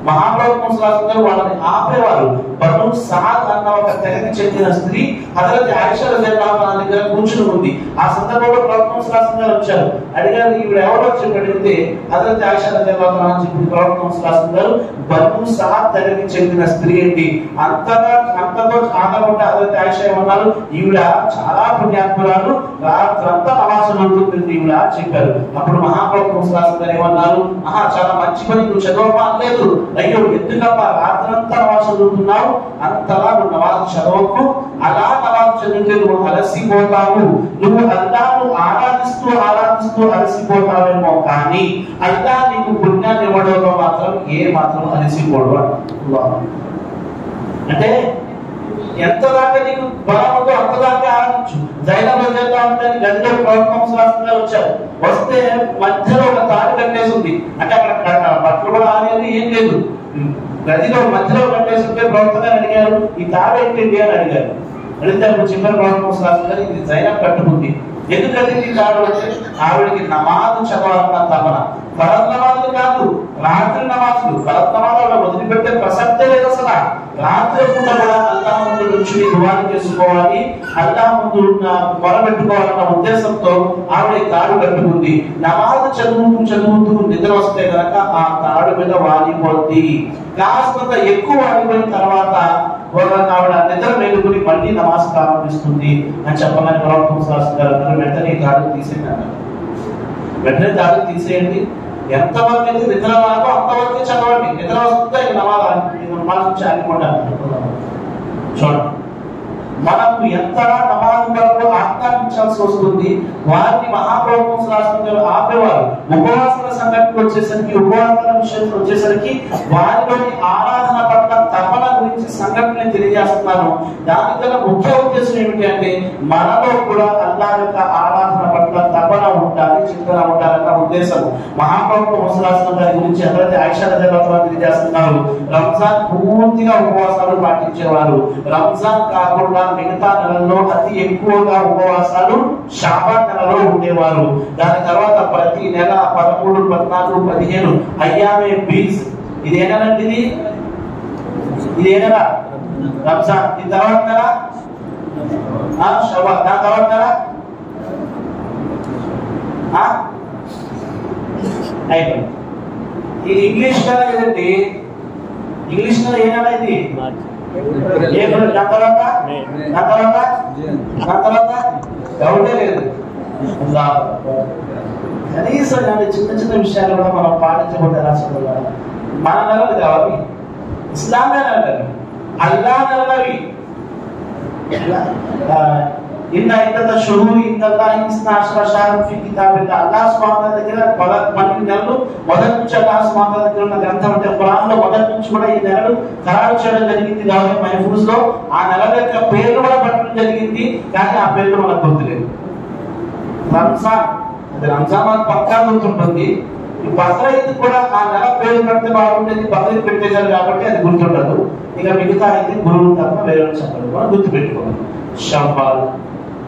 Speaker 1: మహాప్రభుత్వం గారు వాళ్ళని ఆపేవారు. బను సాద్ అన్న ఒక తెగకి చెందిన స్త్రీ హజరత్ ఆయిషా రజల్లాహు దగ్గర కూర్చుని ఉంది. ఆ సందర్భంలో ప్రభుత్వం శాసనం గారు వచ్చారు. అడిగారు ఈవిడ ఎవరో? చెప్పి అడిగితే హజరత్ ఆయిషా రజల్లాహు అని చెప్పి ప్రభుత్వం శాసనం గారు బను సాద్ తెగకి చెందిన స్త్రీ ఏంటి? అంతగా అంతగా ఆగకుండా హజరత్ ఆయిషా ఏమన్నారు? ఈవిడ చాలా పుణ్యాత్మరాలు రాత్రంతా నమాజ్ చదువుతుంది ఈవిడ చెప్పారు అప్పుడు మహాప్రభుత్వం శాసనం గారు ఏమన్నారు ఆహా చాలా మంచి పని నువ్వు చదవమా? లేదు. అయ్యో ఎందుకమ్మా రాత్రంతా నమాజ్ చదువుతున్నావు అంతలా నువ్వు నమాజ్ చదవకు. అలా నమాజ్ చదివితే నువ్వు అలసిపోతావు. నువ్వు అల్లాను ఆరాధిస్తూ ఆరాధిస్తూ అలసిపోతావేమో కానీ అల్లా నీకు పుణ్యాన్ని ఇవ్వడంలో మాత్రం ఏ మాత్రం అలసిపోడు అంటే ఎంత దాకా నీకు బలం ఉందో అంత దాకా ఆరాధించు జైనబ్ చేద్దా ఉందని గంట ప్రభుత్వం శాస్త్రంగా వచ్చారు. వస్తే మధ్యలో ఒక తాడు కట్టేసి ఉంది అంటే అక్కడ క- బట్టలు కూడా ఏం లేదు. గదిలో మధ్యలో కట్టేసి ఉంటే ప్రవక్త గారు అడిగారు. ఈ తాడు ఏంటి అని అడిగారు. అడిగితే అప్పుడు చెప్పారు ప్రభుత్వం శాస్త్రం గారు ఇది జైనబ్ కట్టుకుంది ఎందుకంటే ఈ తాడు ఆవిడకి నమాజు చదవాలన్న తపన. ఫరత్ నమాజులు కాదు రాత్రి నమాజులు. ఫరత్ నమాజులు వదిలిపెట్టే ప్రసక్తే లేదు అసలు. రాత్రి పూట కూడా అల్లా ముందు నుంచి దువాలు చేసుకోవాలి. అల్లా ముందు పొరబెట్టుకోవాలన్న ఉద్దేశంతో ఆవిడ తాడు కట్టుకుంది. నమాజ్ చదువుతూ చదువుతూ నిద్ర వస్తే కనుక ఆ తాడు మీద వాలిపోద్ది. కాస్త ఎక్కువ వాలిపోయిన తర్వాత ఒక ఆవిడ నిద్ర మేలుకుని మళ్ళీ నమాజ్ ప్రారంభిస్తుంది అని చెప్పమని ప్రవక్తం శాస్త్రం గారు అన్నారు. వెంటనే దాడులు తీసేయండి. అన్నారు వెంటనే దాడులు తీసేయండి. ఎంతవరకు అయితే నిద్ర రాదో అంతవరకు చదవండి. నిద్ర వస్తుందో ఇక నమాజ్ నమాజ్ నుంచి ఆగిపోండి చూడండి. మనకు ఎంత నమాజ్ కొరకు ఆజ్ఞాపించాల్సి వస్తుంది. వారిని మహాప్రభుత్వం రాష్ట్రంలో ఆపేవారు. ఉపవాసాల సంఘటనకు వచ్చేసరికి ఉపవాసాల విషయంలో వచ్చేసరికి వారిలోని సంఘటన నేను తెలియజేస్తున్నాను. దాని గల ముఖ్య ఉద్దేశం ఏమిటి అంటే మనలో కూడా అల్లా యొక్క ఆరాధన పట్ల తపన ఉండాలి చింతన ఉండాలన్న ఉద్దేశం. మహాప్రభు ముసలాసనం గారి గురించి ఎవరైతే ఆయిషా తెలియజేస్తున్నారు. రంజాన్ పూర్తిగా ఉపవాసాలు పాటించేవారు. రంజాన్ కాకుండా మిగతా నెలల్లో అతి ఎక్కువగా ఉపవాసాలు షాబాన్ నెలలో ఉండేవారు. దాని తర్వాత ప్రతి నెల పదమూడు పద్నాలుగు పదిహేను అయ్యామే బీజ్. ఇది ఏ ఇది ఇది ఏ నెల రంజాన్. దీని తర్వాత ఆ, షవ్వాల్ దాని తర్వాత ఆ? అయిపోయింది. ఈ ఇంగ్లీష్ నెల ఏదండి ఇంగ్లీష్ నెల ఏ నెల ఇది? ఏప్రిల్. దాని తర్వాత? దాని తర్వాత? దాని తర్వాత? డౌటే లేదు. కనీసం చిన్న చిన్న విషయాలు కూడా మనం పాటించకూడదు రాష్ట్రంలో మన నెలలు కావాలి. ఇస్లామే నెలవి అల్లా నెలవి ఇన్న ఇంత షురూ ఇంత ఇస్నాశర షారు ఫీ కితాబిల్లా. అల్లాహ్ సుబ్హానహు దగ్గర పద పన్నెండు నెలలు మొదటి నుంచి అల్లాహ్ సుబ్హానహు దగ్గర ఉన్న గ్రంథం అంటే ఖురాన్లో మొదటి నుంచి కూడా ఈ నెలలు ఖరారు చేయడం జరిగింది కాబట్టి మహఫూజ్లో ఆ నెలల యొక్క పేర్లు కూడా పెట్టడం జరిగింది. కానీ ఆ పేర్లు మనకు గుర్తులేదు. రంజాన్. అది రంజాన్ పక్కా గుర్తుంటుంది. బక్రీద్ కూడా ఆ నెల పేరు పెడితే బాగుంటుంది బక్రీద్ పెట్టేశారు కాబట్టి అది గుర్తుండదు. ఇక మిగతా అయితే గురువు తప్ప వేరే వాళ్ళు కూడా మనం గుర్తు పెట్టుకోవాలి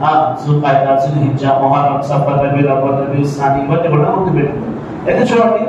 Speaker 1: ఆ సఫర్ రబీల్ అవ్వల్ రబీల్ సాని ఇవన్నీ కూడా గుర్తుపెట్టుకోవాలి. అయితే చూడండి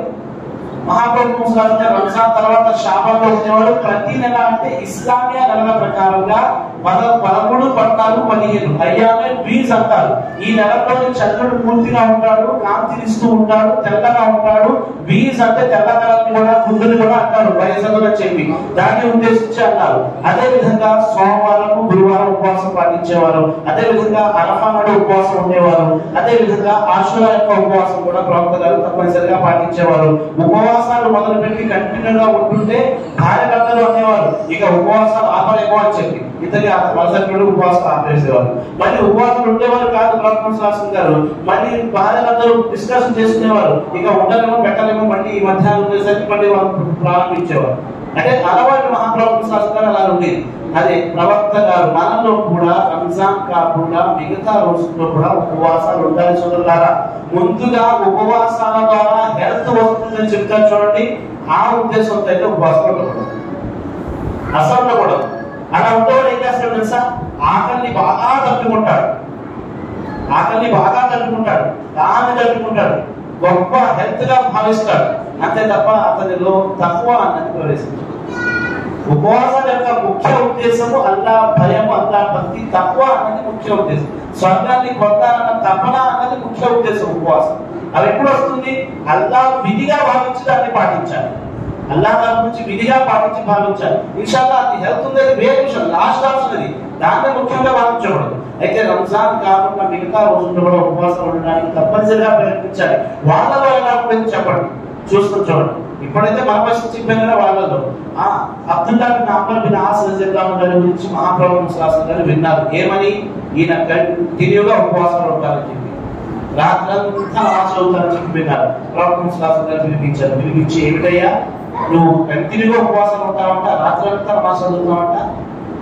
Speaker 1: మహాప్రభు రంజాన్ తర్వాత షాబాన్ వచ్చేవాడు ప్రతి నెల అంటే ఇస్లామియా నెలల ప్రకారంగా పద పదమూడు పద్నాలుగు పదిహేను. అయ్యామే బీజ్ అంటారు ఈ నెలలోని చంద్రుడు పూర్తిగా ఉంటాడు కాంతినిస్తూ ఉంటాడు తెల్లగా ఉంటాడు. బీజ్ అంటే తెల్లదనాన్ని కూడా గుండుని కూడా అంటారు వయసుగా చెప్పి. దాన్ని ఉద్దేశించి అన్నారు అదే విధంగా సోమవారం గురువారం ఉపవాసం పాటించేవారు. అదే విధంగా అరఫానుడు ఉపవాసం ఉండేవారు. అదే విధంగా ఆశురా యొక్క ఉపవాసం కూడా ప్రవక్త గారు తప్పనిసరిగా పాటించేవారు. ఉపవాసాలు మొదలుపెట్టి కంటిన్యూగా ఉంటుంటే కార్యకర్తలు అనేవారు. ఇక ఉపవాసాలు ఆపలేమో అని చెప్పి. ఇతని మరుసటి ఉపవాసం ఆపేసేవారు మళ్ళీ ఉపవాసం ఉండేవారు కాదు ప్రవక్త శాస్త్రం గారు. మళ్ళీ భార్యలందరూ డిస్కషన్ చేసుకునేవారు. ఇక ఉండలేమో పెట్టలేమో మళ్ళీ ఈ మధ్యాహ్నం ఉండేసరికి మళ్ళీ వాళ్ళు ప్రారంభించేవారు. అంటే అలవాటు మహాప్రభు శాస్త్రం అలా ఉండేది అదే ప్రవక్త గారు మనలో కూడా రంజాన్ కాకుండా మిగతా రోజుల్లో కూడా ఉపవాసాలు ఉండాలి చూడాలా ముందుగా ఉపవాసాల ద్వారా హెల్త్ వస్తుందని చెప్తారు చూడండి. ఆ ఉద్దేశంతో అయితే ఉపవాసాలు ఉండకూడదు. అసలు ఉండకూడదు అలా ఉండేవాడు ఏం చేస్తాడు తెలుసా? ఆకలిని బాగా తట్టుకుంటాడు. ఆకలిని బాగా తట్టుకుంటాడు. దాన్ని తట్టుకుంటాడు. గొప్ప హెల్త్గా భావిస్తాడు. అంతే తప్ప అతనిలో తక్కువ అన్నది ప్రవేశించాడు ఉపవాసం యొక్క ముఖ్య ఉద్దేశము అల్లా భయం అల్లా భక్తి తక్కువ అన్నది ముఖ్య ఉద్దేశం. స్వర్గాన్ని పొందాలన్న తపన అన్నది ముఖ్య ఉద్దేశం ఉపవాసం. అవి ఎప్పుడు వస్తుంది? అల్లా విధిగా భావించి దాన్ని పాటించాలి. అల్లా వారి గురించి విధిగా పాటించి భావించాలి. ఇన్షాల్లా అది హెల్త్ ఉండేది వేరే విషయం లాస్ట్ రాస్తున్నది దాన్ని ముఖ్యంగా భావించకూడదు. అయితే రంజాన్ కాకుండా మిగతా రోజుల్లో కూడా ఉపవాసం ఉండడానికి తప్పనిసరిగా ప్రయత్నించాలి. వాళ్ళలో ఎలా ఉంటుంది చెప్పండి. చూస్తూ చూడండి. ఇప్పుడైతే మన పరిస్థితి చెప్పిన వాళ్ళలో. ఆ Abdullah bin Ammar bin As గారి గురించి మహాప్రభు ముస్లాసం గారు విన్నారు. ఏమని? ఈయన కంటిన్యూగా ఉపవాసాలు ఉంటారని చెప్పి. రాత్రంతా ఆశ అవుతారని చెప్పి విన్నారు. ప్రభుత్వం ముస్లాసం గారు పిలిపించారు పిలిపించి ఏమిటయ్యా? నువ్వు కంటిన్యూగా ఉపవాసం ఉంటావంట రాత్రంతా మాస చదువుతావంట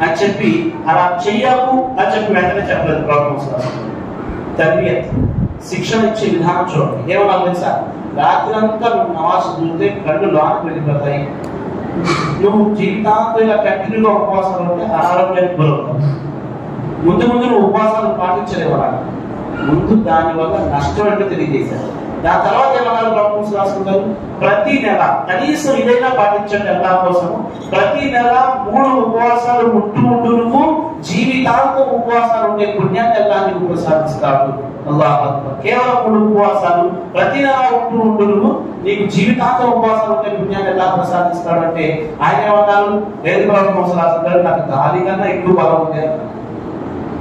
Speaker 1: అని చెప్పి అలా చెయ్యకు అని చెప్పి వెంటనే చెప్పలేదు ప్రవక్త ముస్లాసం శిక్షణ ఇచ్చే విధానం చూడండి. ఏమన్నా తెలుసా? రాత్రి అంతా నువ్వు నమాజ్ చదివితే కళ్ళు లోనికి వెళ్ళిపోతాయి. నువ్వు జీవితాంతం ఇలా కంటిన్యూగా ఉపవాసాలు ఉంటే అనారోగ్యానికి గురవుతావు. ముందు ముందు నువ్వు ఉపవాసాలు పాటించలేవు ముందు దాని వల్ల నష్టం అంటే తెలియజేశారు. దాని తర్వాత ఏమన్నారు ప్రభుత్వం రాసుకుంటారు? ప్రతి నెల కనీసం ఇదైనా పాటించండి ఎలా కోసము. ప్రతి నెల మూడు ఉపవాసాలు ఉంటూ ముట్టు నువ్వు జీవితాంతం ఉపవాసాలు ఉండే పుణ్యాన్ని ఎలా నీకు ప్రసాదిస్తాడు. కేవలం మూడు ఉపవాసాలు ప్రతి నెల ఉంటూ ఉంటూ నువ్వు నీకు జీవితాంతం ఉపవాసాలు ఉండే పుణ్యాన్ని ఎలా ప్రసాదిస్తాడు అంటే ఆయన ఏమన్నారు? లేదు ప్రభుత్వం రాసుకుంటారు. నాకు దాని కన్నా ఎక్కువ బలం ఉంది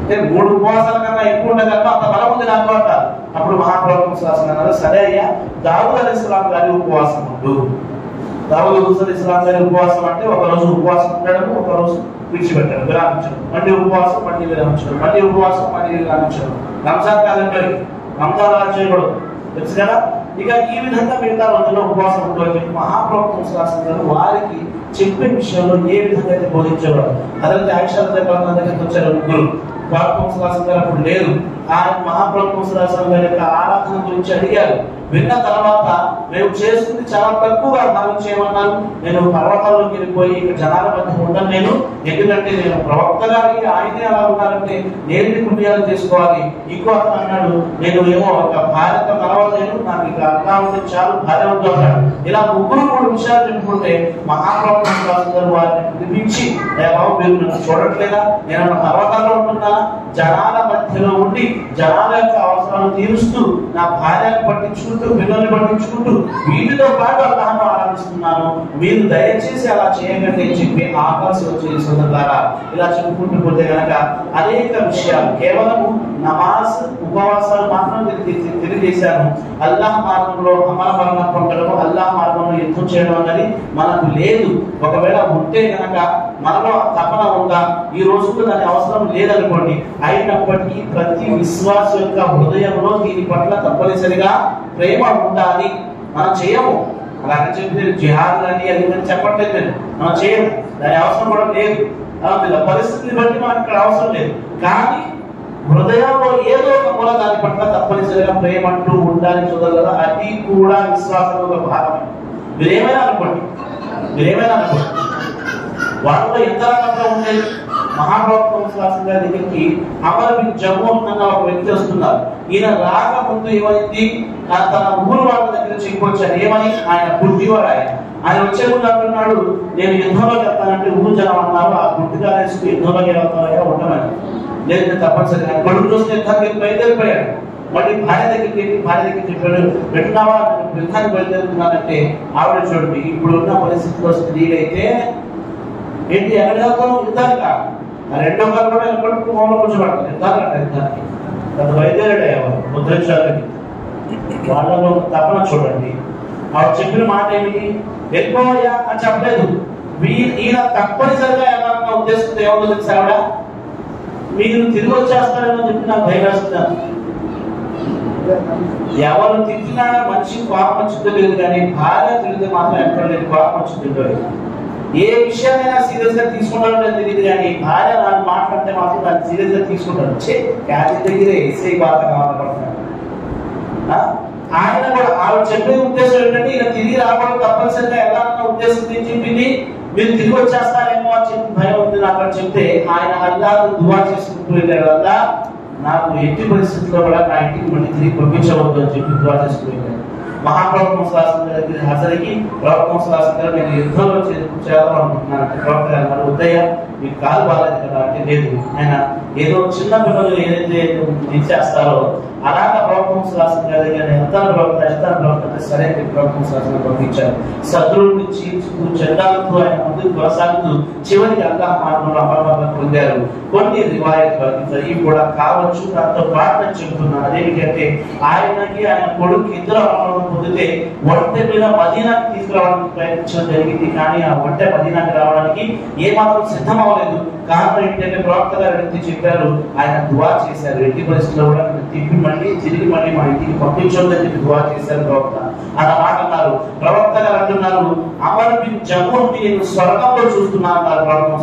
Speaker 1: నేను మూడు ఉపవాసాల కన్నా ఎక్కువ ఉండేది కనుక అంత బలం ఉంది నాకు అంట. అప్పుడు మహాప్రభు శాసన అన్నారు సరే అయ్యా దావుద్ అలీ ఇస్లాం గారి ఉపవాసం ఉండు. దావుద్ హుసన్ ఇస్లాం గారి ఉపవాసం అంటే ఒక రోజు ఉపవాసం ఉండడం ఒక రోజు విడిచిపెట్టాడు విరామించడం. మళ్ళీ ఉపవాసం మళ్ళీ విరామించడం. మళ్ళీ ఉపవాసం మళ్ళీ విరామించడం. రంజాన్ కాలంలో రంజాన్ అలా చేయకూడదు. తెలుసు కదా? ఇక ఈ విధంగా మిగతా రోజుల్లో ఉపవాసం ఉంటుంది మహాప్రభు శాసన గారు వారికి చెప్పే విషయంలో ఏ విధంగా అయితే బోధించేవారు అదే దగ్గర దగ్గరికి వచ్చారు ముగ్గురు. ప్రభు శాసన గారు అప్పుడు లేదు ఆయన మహాప్రభు శాసన గారి యొక్క ఆరాధన గురించి అడిగారు. విన్న తర్వాత మేము చేసుకుని చాలా తక్కువగా చేయమన్నాను. నేను పర్వతాల్లోకి వెళ్ళిపోయి ఇక్కడ జనాల మధ్య ఉండను నేను. ఎందుకంటే నేను ప్రవక్త గారికి ఆయనే అలా ఉన్నారంటే నేను పుణ్యాలు చేసుకోవాలి? ఇంకో అర్థం అన్నాడు నేను ఏమో ఒక భార్యత తర్వాత నేను నాకు ఇక అర్థం ఉంటే చాలు భార్య ఉంటాడు అన్నాడు. ఇలా ముగ్గురు మూడు విషయాలు చెప్పుకుంటే మహాప్రభు వారిని పిలిపించి బాబు మీరు నన్ను చూడట్లేదా? నేను పర్వతాల్లో ఉంటున్నా. జనాల మధ్యలో ఉండి జనాల యొక్క అవసరాలు తీరుస్తూ నా భార్యను పట్టించుకుంటూ పిల్లల్ని పట్టించుకుంటూ వీటితో పాటు అల్లాహను ఆరాధిస్తున్నాను మీరు దయచేసి అలా చేయకండి అని చెప్పి ఆకాశం వచ్చే ద్వారా. ఇలా చెప్పుకుంటూ పోతే గనక అనేక విషయాలు కేవలము నమాజ్ ఉపవాసాలు మాత్రం తెలియజేశాను అల్లాహ్ మార్గంలో అమల మరణ పొందడం అల్లాహ్ మార్గంలో యుద్ధం చేయడం అనేది మనకు లేదు. ఒకవేళ ఉంటే కనుక మనలో తపన ఉందా? ఈ రోజుల్లో దాని అవసరం లేదనుకోండి. అయినప్పటికీ ప్రతి విశ్వాస యొక్క హృదయంలో దీని పట్ల తప్పనిసరిగా ప్రేమ ఉండాలి. మనం చేయము. అలాగే చెప్పి జిహాద్ అని అది అని చెప్పట్లేదు నేను. మనం చేయము. దాని అవసరం కూడా లేదు. పరిస్థితిని బట్టి మనకు ఇక్కడ అవసరం లేదు. కానీ హృదయంలో ఏదో ఒక మూల దాని పట్ల తప్పనిసరిగా ప్రేమ అంటూ ఉండాలి చూడాలి అది కూడా విశ్వాసంలో ఒక భాగమే. మీరేమైనా అనుకోండి. మీరేమైనా అనుకోండి. వాళ్ళలో ఎంత రకంగా ఉండేది మహాప్రభు విశ్వాసం గారి దగ్గరికి అమర్ బిన్ జమ్మూ అన్న ఒక వ్యక్తి వస్తున్నారు. ఈయన రాక ముందు ఏమైంది? తన ఊరు వాళ్ళ దగ్గర చెప్పుకొచ్చారు ఏమని? ఆయన గుడ్డివాడు ఆయన. ఆయన వచ్చే ముందు అంటున్నాడు నేను యుద్ధంలో వెళ్తానంటే ఊరు జనం అన్నారు. ఆ గుడ్డిగా వేసుకుని యుద్ధంలోకి వెళ్తానయ్యా ఉండమని. లేదు నేను తప్పనిసరిగా కొడుకు చూస్తే యుద్ధానికి బయలుదేరిపోయాడు. మళ్ళీ భార్య దగ్గరికి వెళ్ళి భార్య దగ్గరికి చెప్పాడు పెట్టినావా యుద్ధానికి బయలుదేరుతున్నానంటే ఆవిడ చూడండి ఇప్పుడున్న పరిస్థితిలో స్త్రీలైతే ఏంటి ఎక్కడ వెళ్తాం యుద్ధానికి ఆ రెండో కాలు కూడా ఎక్కడికి మౌనం కూర్చోబడతారు. యుద్ధానికి అంట యుద్ధానికి బయలుదేరాడు ఎవరు ముద్రించాలని. వాళ్ళలో తపన చూడండి. ఆవిడ చెప్పిన మాట ఏమిటి? వెళ్ళిపోయా అని చెప్పలేదు. ఈయన తప్పనిసరిగా ఏమన్నా ఉద్దేశం ఏమో తెలుసు ఆవిడ? మీరు తిరిగి వచ్చేస్తారని చెప్పి నాకు భయం వేస్తున్నాను ఎవరు తిట్టినా మంచి కోపం వచ్చిందో లేదు కానీ భార్య తిరిగితే మాత్రం ఎక్కడ లేదు కోపం వచ్చిందో లేదు ఏ విషయాన్నైనా సీరియస్గా తీసుకుంటాడో తెలియదు కానీ భార్య వాళ్ళు మాట్లాడితే మాత్రం దాన్ని సీరియస్గా తీసుకుంటాడు. చే క్యాచ్ దగ్గరే ఎస్ఐ బాధ కావాలనుకుంటున్నాను ఆయన కూడా ఆవిడ చెప్పే ఉద్దేశం ఏంటంటే ఇలా తిరిగి రావడం తప్పనిసరిగా ఎలా అన్న ఉద్దేశం చెప్పింది మీరు తిరిగి వచ్చేస్తారేమో అని చెప్పి భయం ఉంది నాకు అని చెప్తే ఆయన అల్లాహ్ దువా చేసుకుంటూ వెళ్ళాడు. అల్లా నాకు ఎట్టి పరిస్థితుల్లో కూడా నా ఇంటికి మళ్ళీ తిరిగి పంపించవద్దు అని చెప్పి దువా చేసుకుంటూ వెళ్ళాడు. మహాప్రభు ముసలాసం దగ్గర హాజరయ్యి ప్రవక్త ముసలాసం గారు నేను యుద్ధంలో చే- చేయాలనుకుంటున్నాను అంటే ప్రవక్త గారు మరి ఉదయ మీకు కాలు బాగాలేదు కదా అంటే లేదు. ఆయన ఏదో చిన్న పిల్లలు ఏదైతే ఇచ్చేస్తారో అలాగ ప్రవక్త ముసలాసం గారి దగ్గర ఎంత ప్రవక్త ఎంత ప్రవక్త సరే అని చెప్పి ప్రవక్త ముసలాసం పంపించారు. శత్రువుని చీల్చుతూ చెడ్డాలతో ఆయన ముందుకు కొనసాగుతూ చివరికి అంతా మార్గంలో అమరవాదం పొందారు. కొన్ని రివాయత్ ఇవి కూడా కావచ్చు దాంతో పాటు నేను అదేమిటంటే ఆయనకి ఆయన కొడుకు ఇద్దరు అమరవాదం పొందితే ఒంటె మీద మదీనాకి తీసుకురావడానికి ప్రయత్నించడం జరిగింది. కానీ ఆ ఒంటె మదీనాకి రావడానికి ఏమాత్రం సిద్ధం అవ్వలేదు. కారణం ఏంటంటే ప్రవక్త గారు వ్యక్తి చెప్పారు ఆయన దువా చేశారు. ఎట్టి పరిస్థితుల్లో కూడా తిప్పి మళ్ళీ తిరిగి మళ్ళీ మా ఇంటికి పంపించొద్దని చెప్పి దువా చేశారు ప్రవక్త. అన్న మాట అన్నారు. ప్రవక్త గారు అంటున్నారు అమర్ బిన్ జమూన్ నేను స్వర్గంలో చూస్తున్నాను అన్నారు ప్రవక్త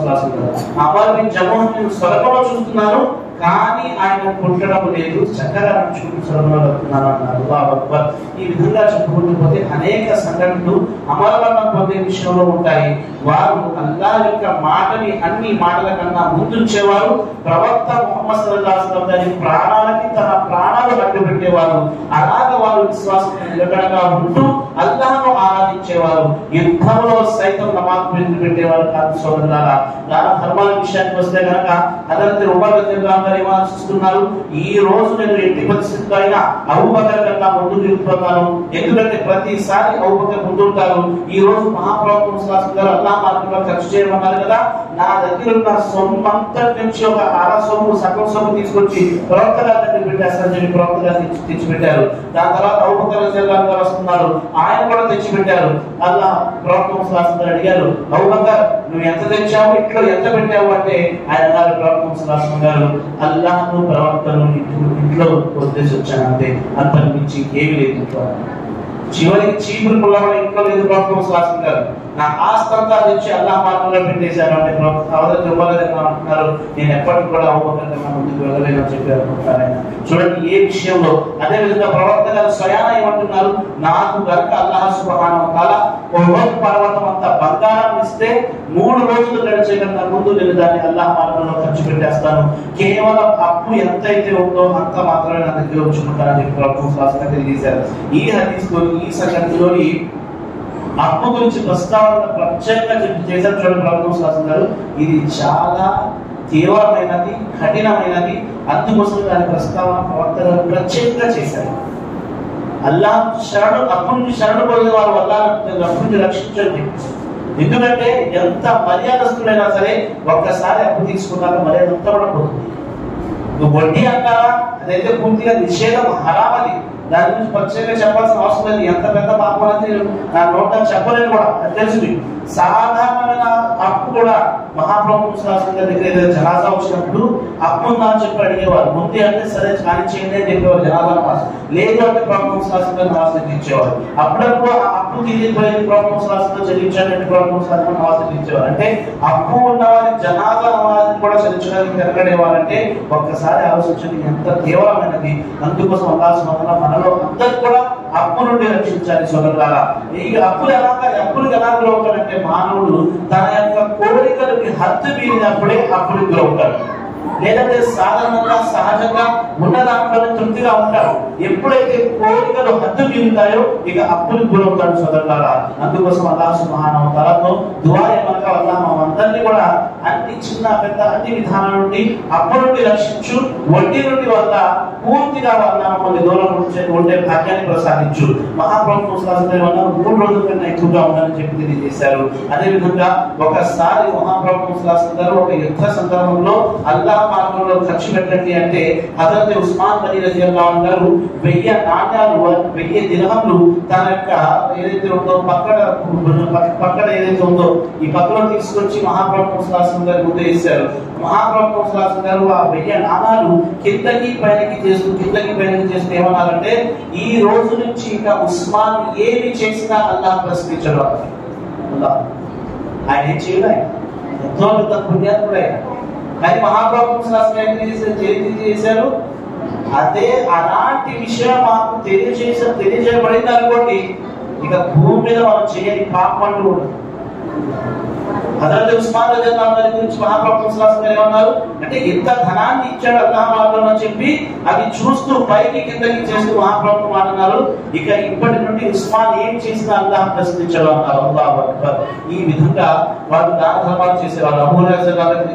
Speaker 1: నేను స్వర్గంలో చూస్తున్నాను కానీ ఆయన పుట్టడం లేదు. చక్కెర నడుచుకుంటూ స్వర్గంలో వెళ్తున్నాను అక్బర్. ఈ విధంగా చెప్పుకుంటూ పోతే అనేక సంఘటనలు అమరవరణం పొందే విషయంలో ఉంటాయి. వారు అల్లా యొక్క మాటని అన్ని మాటల కన్నా ముందుంచేవారు. ప్రవక్త ముహమ్మద్ సల్లల్లాహు ప్రాణాలకి తన ప్రాణాలు అడ్డు పెట్టేవారు అలాగ వారు విశ్వాసం నిలకడగా ఉంటూ అల్లాహను ఆరాధించేవారు. యుద్ధంలో సైతం నమాజ్ పెట్టేవారు కాదు సోదరులారా దాన ధర్మాల విషయానికి వస్తే కనుక అదంతే ఉమర్ రజల్లాహు నివాసిస్తున్నారు. ఈ రోజు నేను ఎట్టి పరిస్థితుల్లో అయినా అబూబకర్ కన్నా ముందు తిరుగుతున్నాను ఎందుకంటే ప్రతిసారి అబూబకర్ ముందుంటారు. ఈ రోజు మహాప్రభు ముస్లాసం గారు అల్లా మార్గంలో ఖర్చు చేయమన్నారు కదా. నా దగ్గర ఉన్న సొమ్మంతటి నుంచి ఒక అర సొమ్ము సగం సొమ్ము తీసుకొచ్చి ప్రవక్త గారి దగ్గర పెట్టేస్తారని చెప్పి ప్రవక్త గారు తెచ్చి తెచ్చిపెట్టారు. దాని తర్వాత అబూబకర్ జిల్లా గారు వస్తున్నారు. ఆయన కూడా తెచ్చిపెట్టారు. అల్లా ప్రవక్త ముస్లాసం గారు అడిగారు అబూబకర్ నువ్వు ఎంత తెచ్చావు ఇంట్లో ఎంత పెట్టావు అంటే ఆయన అన్నారు ప్రవక్త ముస్లాసం గారు అల్లాహను ప్రవక్తను ఇంట్లో ఇంట్లో వదిలేసి వచ్చాను అంతే అంతకు మించి ఏమి లేదు చివరికి చీపురు పుల్ల ఇంట్లో లేదు ప్రవక్త ముస్లాసం గారు. నా ఆస్తంతా అంతా తెచ్చి అల్లాహ్ మార్గంలో పెట్టేశారు అంటే అవతల ఇవ్వలేదని అనుకుంటున్నారు నేను ఎప్పటికి కూడా అవ్వకుండా ముందుకు వెళ్ళలేను అని చెప్పి అనుకుంటారు చూడండి ఏ విషయంలో? అదే విధంగా ప్రవక్త గారు స్వయాన ఏమంటున్నారు నాకు గనుక అల్లాహ సుబ్హానహు కాల తఆలా పర్వతం అంత బంగారం ఇస్తే మూడు రోజులు గడిచే కన్నా ముందు నేను దాన్ని అల్లాహ్ మార్గంలో ఖర్చు పెట్టేస్తాను. కేవలం అప్పు ఎంతైతే ఉందో అంత మాత్రమే నా దగ్గర ఉంచుకుంటానని చెప్పి ప్రభుత్వం తెలియజేశారు. ఈ హదీస్లోని ఈ సంగతిలోని అప్పు గురించి ప్రస్తావన ప్రత్యేకంగా చేశారు చూడండి ప్రభుత్వం శాసనం గారు. ఇది చాలా తీవ్రమైనది కఠినమైనది. అందుకోసం దాని ప్రస్తావన ప్రవక్త ప్రత్యేకంగా చేశారు. అల్లా శరణు అప్పు నుంచి శరణు పోయిన వారు వల్ల అప్పు నుంచి రక్షించండి ఎందుకంటే ఎంత మర్యాదస్తుడైనా సరే ఒక్కసారి అప్పు తీసుకున్నాక మర్యాద అంతా కూడా పోతుంది. నువ్వు వడ్డీ అంటారా అదైతే పూర్తిగా నిషేధం హరామది దాని గురించి ప్రత్యేకంగా చెప్పాల్సిన అవసరం లేదు. ఎంత పెద్ద పాపం అనేది నా నోట చెప్పలేను కూడా. అది తెలుసు సాధారణమైన అప్పు కూడా మహాప్రభు శాసన దగ్గర ఏదైనా వచ్చిన వచ్చినప్పుడు అని చెప్పి అడిగేవారు. ముందే అంటే సరే కానీ చేయండి అని చెప్పేవారు జనాభా నమాజ్ లేదు అంటే ప్రభు శాసన ఆశ్రయించేవారు అప్పుడప్పుడు ఆ అప్పు తీరిపోయింది ప్రభు శాసన చెల్లించాలంటే అంటే ప్రభు ఆశ్రయించేవారు అంటే అప్పు ఉన్న వారి జనాభా వారిని కూడా చెల్లించడానికి వెనకడేవారంటే ఒక్కసారి ఆలోచించండి ఎంత తీవ్రమైనది అందుకోసం అల్లాహ్ వల్ల మనలో అందరు కూడా అప్పు నుండి రక్షించాలి సోదరులారా ఈ అప్పులు ఎలా అప్పులు ఎలా గురవుతాడంటే మానవుడు తన యొక్క కోరికలకి హద్దు మీరినప్పుడే అప్పులు గురవుతాడు లేదంటే సాధారణంగా సహజంగా ఉన్న దాంట్లో తృప్తిగా ఉంటారు. ఎప్పుడైతే కోరికలు హద్దు మీరుతాయో ఇక అప్పులు గురవుతాడు సోదరులారా. అందుకోసం అల్లాహ్ సుబ్హానహు వ తఆలాతో దుఆ ఏమనక మనందరినీ కూడా అన్ని చిన్న పెద్ద అన్ని విధానాల నుండి అప్పు నుండి రక్షించు వడ్డీ నుండి వల్ల పూర్తిగా వల్ల కొన్ని దూరం ఉంచే ఉండే భాగ్యాన్ని ప్రసాదించు. మహాప్రభు వల్ల మూడు రోజుల కన్నా ఎక్కువగా ఉండాలని చెప్పి తెలియజేశారు. అదేవిధంగా ఒకసారి మహాప్రభు శాస్త్రం గారు ఒక యుద్ధ సందర్భంలో అల్లా అల్లాహ్ మార్గంలో ఖర్చు పెట్టండి అంటే హజరత్ ఉస్మాన్ అలీ రజియల్లాహు గారు వెయ్యి నాణ్యాలు వెయ్యి దిరహంలు తన యొక్క ఏదైతే ఉందో పక్కన పక్కన ఏదైతే ఉందో ఈ పక్కన తీసుకొచ్చి మహాప్రభు శాస్త్రం గారి ముందు మహాప్రభు శాస్త్రం గారు ఆ వెయ్యి నాణాలు కిందకి పైనకి చేస్తూ కిందకి పైనకి చేస్తూ ఏమన్నారంటే ఈ రోజు నుంచి ఇంకా ఉస్మాన్ ఏమి చేసినా అల్లాహ్ ప్రశ్నించడం. ఆయన ఏం చేయలే ఎంతో పెద్ద పుణ్యాత్ముడు ఆయన. మరి మహాప్రభు శాస్త్రం చేశారు. అదే అలాంటి విషయం మాకు తెలియజేసే తెలియజేయబడింది అనుకోండి ఇక భూమి మీద మనం చేయని పాపం అంటూ హజరత్ ఉస్మాన్ రజల్లాహు అన్హు గురించి మహాప్రభు సల్లల్లాహు గారు ఏమన్నారు అంటే ఎంత ధనాన్ని ఇచ్చాడు అల్లాహ్ మార్గంలో అని చెప్పి అది చూస్తూ పైకి కిందకి చేస్తూ మహాప్రభు అన్నారు. ఇక ఇప్పటి నుండి ఉస్మాన్ ఏం చేసినా అల్లాహ్ ప్రశ్నించాడు అన్నారు. అల్లాహ్ అక్బర్. ఈ విధంగా వారు దాన ధర్మాలు చేసేవారు అమూల్య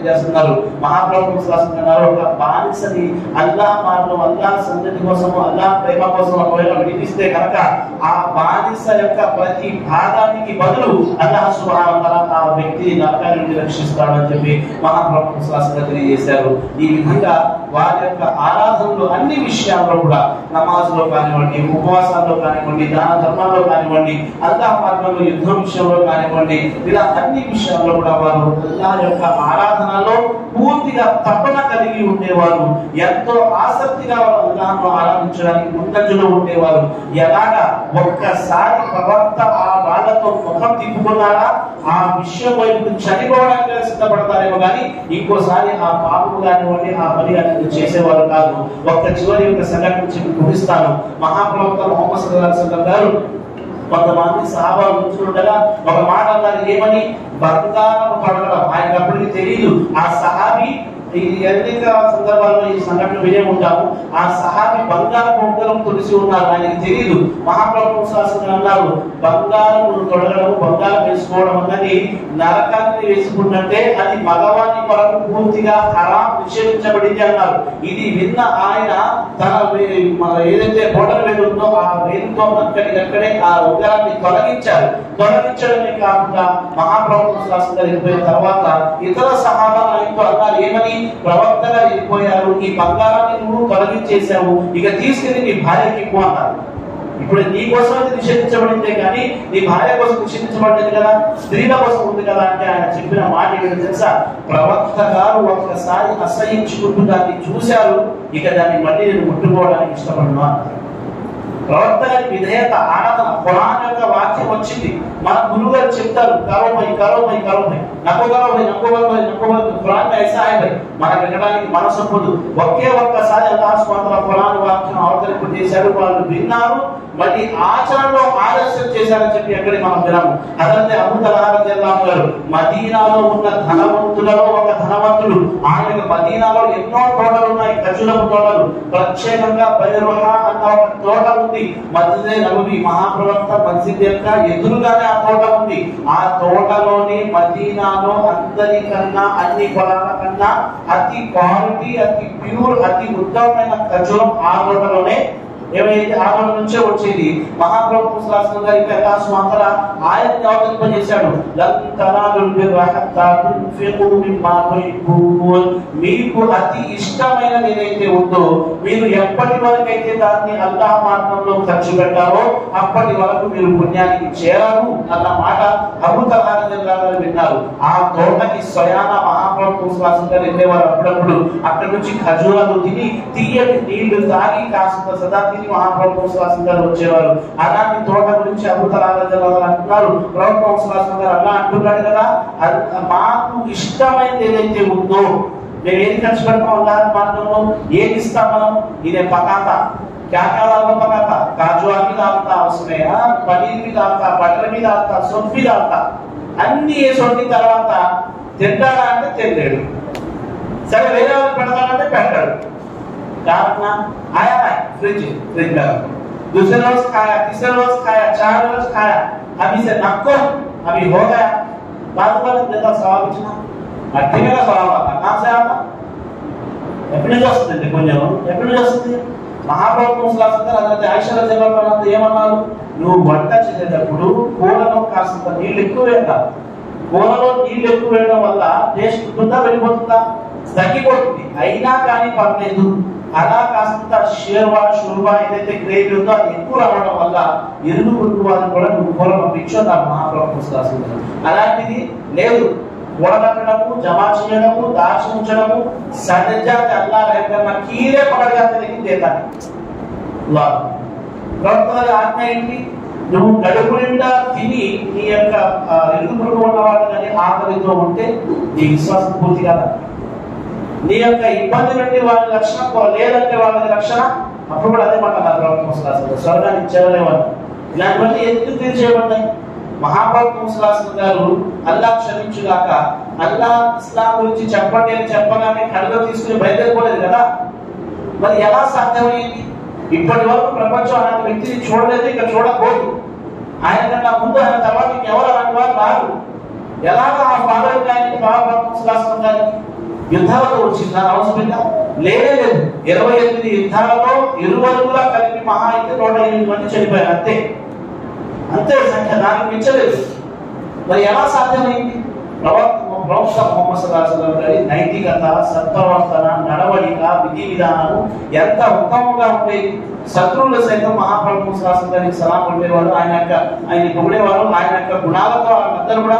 Speaker 1: చేస్తున్నారు. మహాప్రభు శాస్త్రం అన్నారు ఒక బానిసని అల్లాహ్ మార్గం అల్లాహ్ సన్నిధి కోసం అల్లాహ్ ప్రేమ కోసం ఒకవేళ విధిస్తే కనుక ఆ బానిస యొక్క ప్రతి భాగానికి బదులు అల్లాహ్ సుబ్హానహు ఆ వ్యక్తి నరకాల నుండి రక్షిస్తాడని చెప్పి మహాప్రభు శాస్త్ర తెలియజేశారు ఈ విధంగా వారి యొక్క ఆరాధనలో అన్ని విషయాల్లో కూడా నమాజ్లో కానివ్వండి ఉపవాసాల్లో కానివ్వండి దాన ధర్మాల్లో కానివ్వండి అల్లాహ్ మార్గంలో యుద్ధం విషయంలో కానివ్వండి ఇలా అన్ని విషయాల్లో కూడా వారు అల్లాహ్ యొక్క ఆరాధనలో పూర్తిగా తపన కలిగి ఉండేవారు. ఎంతో ఆసక్తిగా వాళ్ళ అల్లాహ్ను ఆరాధించడానికి ముందంజలో ఉండేవారు. ఎలాగా ఒక్కసారి ప్రవక్త ఆ వాళ్ళతో ముఖం తిప్పుకున్నారా? ఆ విషయం వైపు చనిపోవడానికి సిద్ధపడతారేమో కానీ ఇంకోసారి ఆ పాపము కానివ్వండి ఆ పని అనేది చేసేవారు కాదు. ఒక్క చివరి యొక్క సంఘటన చెప్పి ముగిస్తాను. మహాప్రవక్త మొహమ్మద్ సల్లాహ్ గారు కొంతమంది సహాబాలు ఉండగా ఒక మాట అన్నారు ఏమని? బంగారం పడగడం ఆయనకు అప్పటికి తెలియదు ఆ సహాబి ఈ సందర్భాల్లో ఈ సంఘటన వినే ఉంటాము. ఆ సహాబి బంగారం ఉంగరం తులసి ఉన్నారు. ఆయనకి తెలియదు మహాప్రభు శాసనం అన్నారు బంగారం తొడగడం బంగారం వేసుకోవడం అన్నది నరకాన్ని వేసుకున్నట్టే అది మగవాని కొరకు పూర్తిగా హరాం నిషేధించబడింది అన్నారు. ఇది విన్న ఆయన తన ఏదైతే బోటన వేలు ఉందో ఆ వేలుతో అక్కడికక్కడే ఆ ఉగ్రాన్ని తొలగించారు. తొలగించడమే కాకుండా మహాప్రభు శాసనం జరిగిపోయిన తర్వాత ఇతర సహాబాలు ఆయనతో అన్నారు ఏమని? ప్రవక్తగా వెళ్ళిపోయారు. ఈ బంగారాన్ని నువ్వు తొలగించేశావు. ఇక తీసుకెళ్ళి నీ భార్యకి ఇవ్వు అన్నారు. ఇప్పుడు నీ కోసం అయితే నిషేధించబడిందే కానీ నీ భార్య కోసం నిషేధించబడింది కదా? స్త్రీల కోసం ఉంది కదా అంటే ఆయన చెప్పిన మాట ఏంటో తెలుసా? ప్రవక్త గారు ఒక్కసారి అసహించుకుంటూ దాన్ని చూశారు ఇక దాన్ని మళ్ళీ నేను ముట్టుకోవడానికి ఇష్టపడను ప్రవక్త గారి విధేయత ఆరాధన పురాణ యొక్క వాక్యం వచ్చింది. మన గురువు గారు చెప్తారు కరో భై కరో భై కరో భై నక్కో కరో భై నక్కో కరో భై ఐసా హై భై వినడానికి మనసు ఒప్పదు ఒకే ఒక్కసారి అల్లాహ్ సుబ్హానహు ఖురాన్ వాక్యం అవతరింపు చేశారు వాళ్ళు విన్నారు. మళ్ళీ ఆచరణలో ఆలస్యం చేశారని చెప్పి ఎక్కడ మనం వినాము. అదంతే అబూ గారు. మదీనాలో ఉన్న ధనవంతులలో ఒక ధనవంతుడు. ఆయన మదీనాలో ఎన్నో తోటలు ఉన్నాయి. ఖర్జులపు తోటలు. ప్రత్యేకంగా బైరుహ అన్న ఒక తోట ఉంది. మధ్యదే నబవి మహాప్రవక్త మస్జిద్ యొక్క ఎదురుగానే తోట ఉంది ఆ తోటలోని మదీనాలో అందరికన్నా అన్ని పొలాల కన్నా అతి క్వాలిటీ అతి ప్యూర్ అతి ఉత్తమమైన ఖర్జూరం ఆ తోటలోనే ఏమైతే ఆ నుంచే వచ్చేది మహాప్రభు శాస్త్రం గారి ప్రకాశం అక్కడ ఆయన అవతరింపజేశాడు. లం మీకు అతి ఇష్టమైనది ఏదైతే ఉందో మీరు ఎప్పటి వరకు అయితే దాన్ని అల్లాహ్ మార్గంలో ఖర్చు పెట్టారో అప్పటి వరకు మీరు పుణ్యానికి చేరారు అన్న మాట అబూ తల్హార్ గారు విన్నారు. ఆ తోటకి స్వయాన మహాప్రభు శాస్త్రం గారు వెళ్ళేవారు అప్పుడప్పుడు. అక్కడి నుంచి ఖజూరాలు తిని తీయటి నీళ్ళు తాగి కాస్త సదా తిని మహాప్రభు శాస్త్రం గారు వచ్చేవారు అలాంటి తోట గురించి అబూ తల్హార్ జిల్లా గారు అంటున్నారు ప్రవక్త శాస్త్రం గారు అలా అంటున్నాడు కదా అది మాకు ఇష్టమైనది ఏదైతే ఉందో మేము ఏది ఖర్చు పెడతాం అల్లాహ్ మార్గంలో ఏది ఇస్తాం మనం ఇదే పకాత क्या क्या डालता पकाता काजू भी डालता उसमें हाँ पनीर भी डालता बटर भी डालता सब भी डालता అన్ని వేసి వండిన తర్వాత తింటాడా అంటే తినలేడు సరే వేరే వాళ్ళకి పెడతాడంటే పెట్టాడు कारण आया है फ्रिज फ्रिज में रखो दूसरे रोज खाया तीसरे रोज खाया चार रोज खाया अभी से नक्को अभी हो गया बाद में देता सवाल पूछना मट्टी में का सवाल आता कहाँ से आता ఎప్పటి నుంచి వస్తుంది కొంచెం ఎప్పటి నుంచి వస్తుంది మహాప్రభు ముసలాసంగా అదే ఐశ్వర్య జగన్ ఏమన్నారు నువ్వు వంట చేసేటప్పుడు కూరలో కాస్త నీళ్ళు ఎక్కువ వేయాలి కూరలో నీళ్ళు ఎక్కువ వేయడం వల్ల టేస్ట్ ఉంటుందా వెళ్ళిపోతుందా తగ్గిపోతుంది అయినా కానీ పర్లేదు అలా కాస్త షేర్వా షూర్వా ఏదైతే గ్రేవీ ఉందో అది ఎక్కువ రావడం వల్ల ఎరుగు గురువారం కూడా నువ్వు కూడా పంపించో నా మహాప్రభు అలాంటిది లేదు. కూడగట్టడము జమ చేయడము దాచి ఉంచడము సహజాతి అల్లా లేకుండా కీలే పడగా జరిగింది రెండవది ఆత్మ ఏంటి? నువ్వు కడుపు నిండా తిని నీ యొక్క ఎరుగు పురుగు ఉన్న కానీ ఆకలితో ఉంటే నీ విశ్వాసం పూర్తిగా నీ యొక్క ఇబ్బంది నుండి వాళ్ళ రక్షణ లేదంటే వాళ్ళకి రక్షణ? అప్పుడు కూడా అదే మాట నా ప్రవక్త ముసలాసం స్వర్గాన్ని ఇచ్చేవాళ్ళు ఇలాంటివన్నీ ఎందుకు తీర్చేయబడ్డాయి మహాప్రభు ముసలాసం గారు అల్లా క్షమించుగాక అల్లా ఇస్లాం గురించి చెప్పండి అని చెప్పగానే కడుగ తీసుకుని బయలుదేరిపోలేదు కదా? మరి ఎలా సాధ్యమైంది ఇప్పటి వరకు ప్రపంచం అలాంటి వ్యక్తిని చూడలేదు ఇక చూడకూడదు. ఆయన కన్నా ముందు ఆయన తర్వాత ఎవరు అలాంటి వారు రారు. ఎలాగ ఆ ఫాదర్ గారికి మహాప్రభు గారికి? యుద్ధాలకు వచ్చిందా? అవసరమైందా లేనే లేదు ఇరవై ఎనిమిది యుద్ధాలలో ఇరువరుగులా కలిపి మహా అయితే నూట ఎనిమిది మంది చనిపోయారు. అంతే. అంతే సంఖ్య దానికి మించలేదు. మరి ఎలా సాధ్యమైంది? ప్రవక్త ప్రవక్త మొహమ్మద్ గారి నైతికత సత్ప్రవర్తన నడవడిక విధి విధానాలు ఎంత ఉత్తమంగా ఉండేది శత్రువులు సైతం మహాప్రభు సల్లాహం గారికి సలాం కొట్టేవారు ఆయన యొక్క ఆయన పొగిడేవారు ఆయన యొక్క గుణాలతో వాళ్ళందరూ కూడా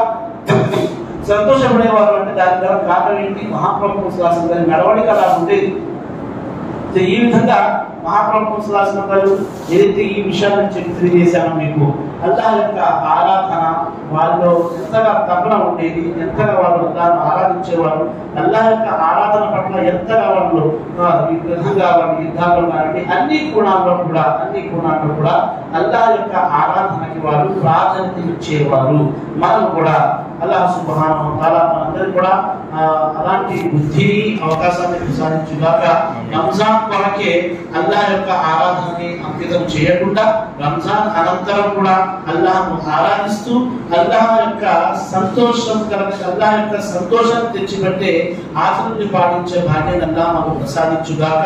Speaker 1: సంతోషపడేవారు అంటే దాని ద్వారా కారణం ఏంటి? మహాప్రభు సల్లాహం గారి నడవడిక అలా ఉండేది. ఈ విధంగా మహాప్రభు సులాసన గారు ఏదైతే ఈ విషయాలను చెప్పి తెలియజేశానో మీకు అల్లాహ్ యొక్క ఆరాధన వాళ్ళు ఎంతగా తపన ఉండేది ఎంతగా వాళ్ళు దాన్ని ఆరాధించేవారు అల్లాహ్ యొక్క ఆరాధన పట్ల ఎంతగా వాళ్ళు ఈ విధంగా వాళ్ళు యుద్ధాలు ఉన్నారండి అన్ని గుణాల్లో కూడా అన్ని కోణాల్లో కూడా అల్లాహ్ యొక్క ఆరాధనకి వారు ప్రాధాన్యత ఇచ్చేవారు. మనం కూడా అలా సుబ్హానహు వ మనందరికీ కూడా అలాంటి బుద్ధిని అవకాశాన్ని ప్రసాదించుగాక రంజాన్ కొరకే అల్లా యొక్క ఆరాధనని అంకితం చేయకుండా రంజాన్ అనంతరం కూడా అల్లాహ్ను ఆరాధిస్తూ అల్లాహ్ యొక్క సంతోషం అల్లాహ్ యొక్క సంతోషాన్ని తెచ్చిపెట్టే ఆచరణని పాటించే భాగ్యం అల్లా మాకు ప్రసాదించుగాక.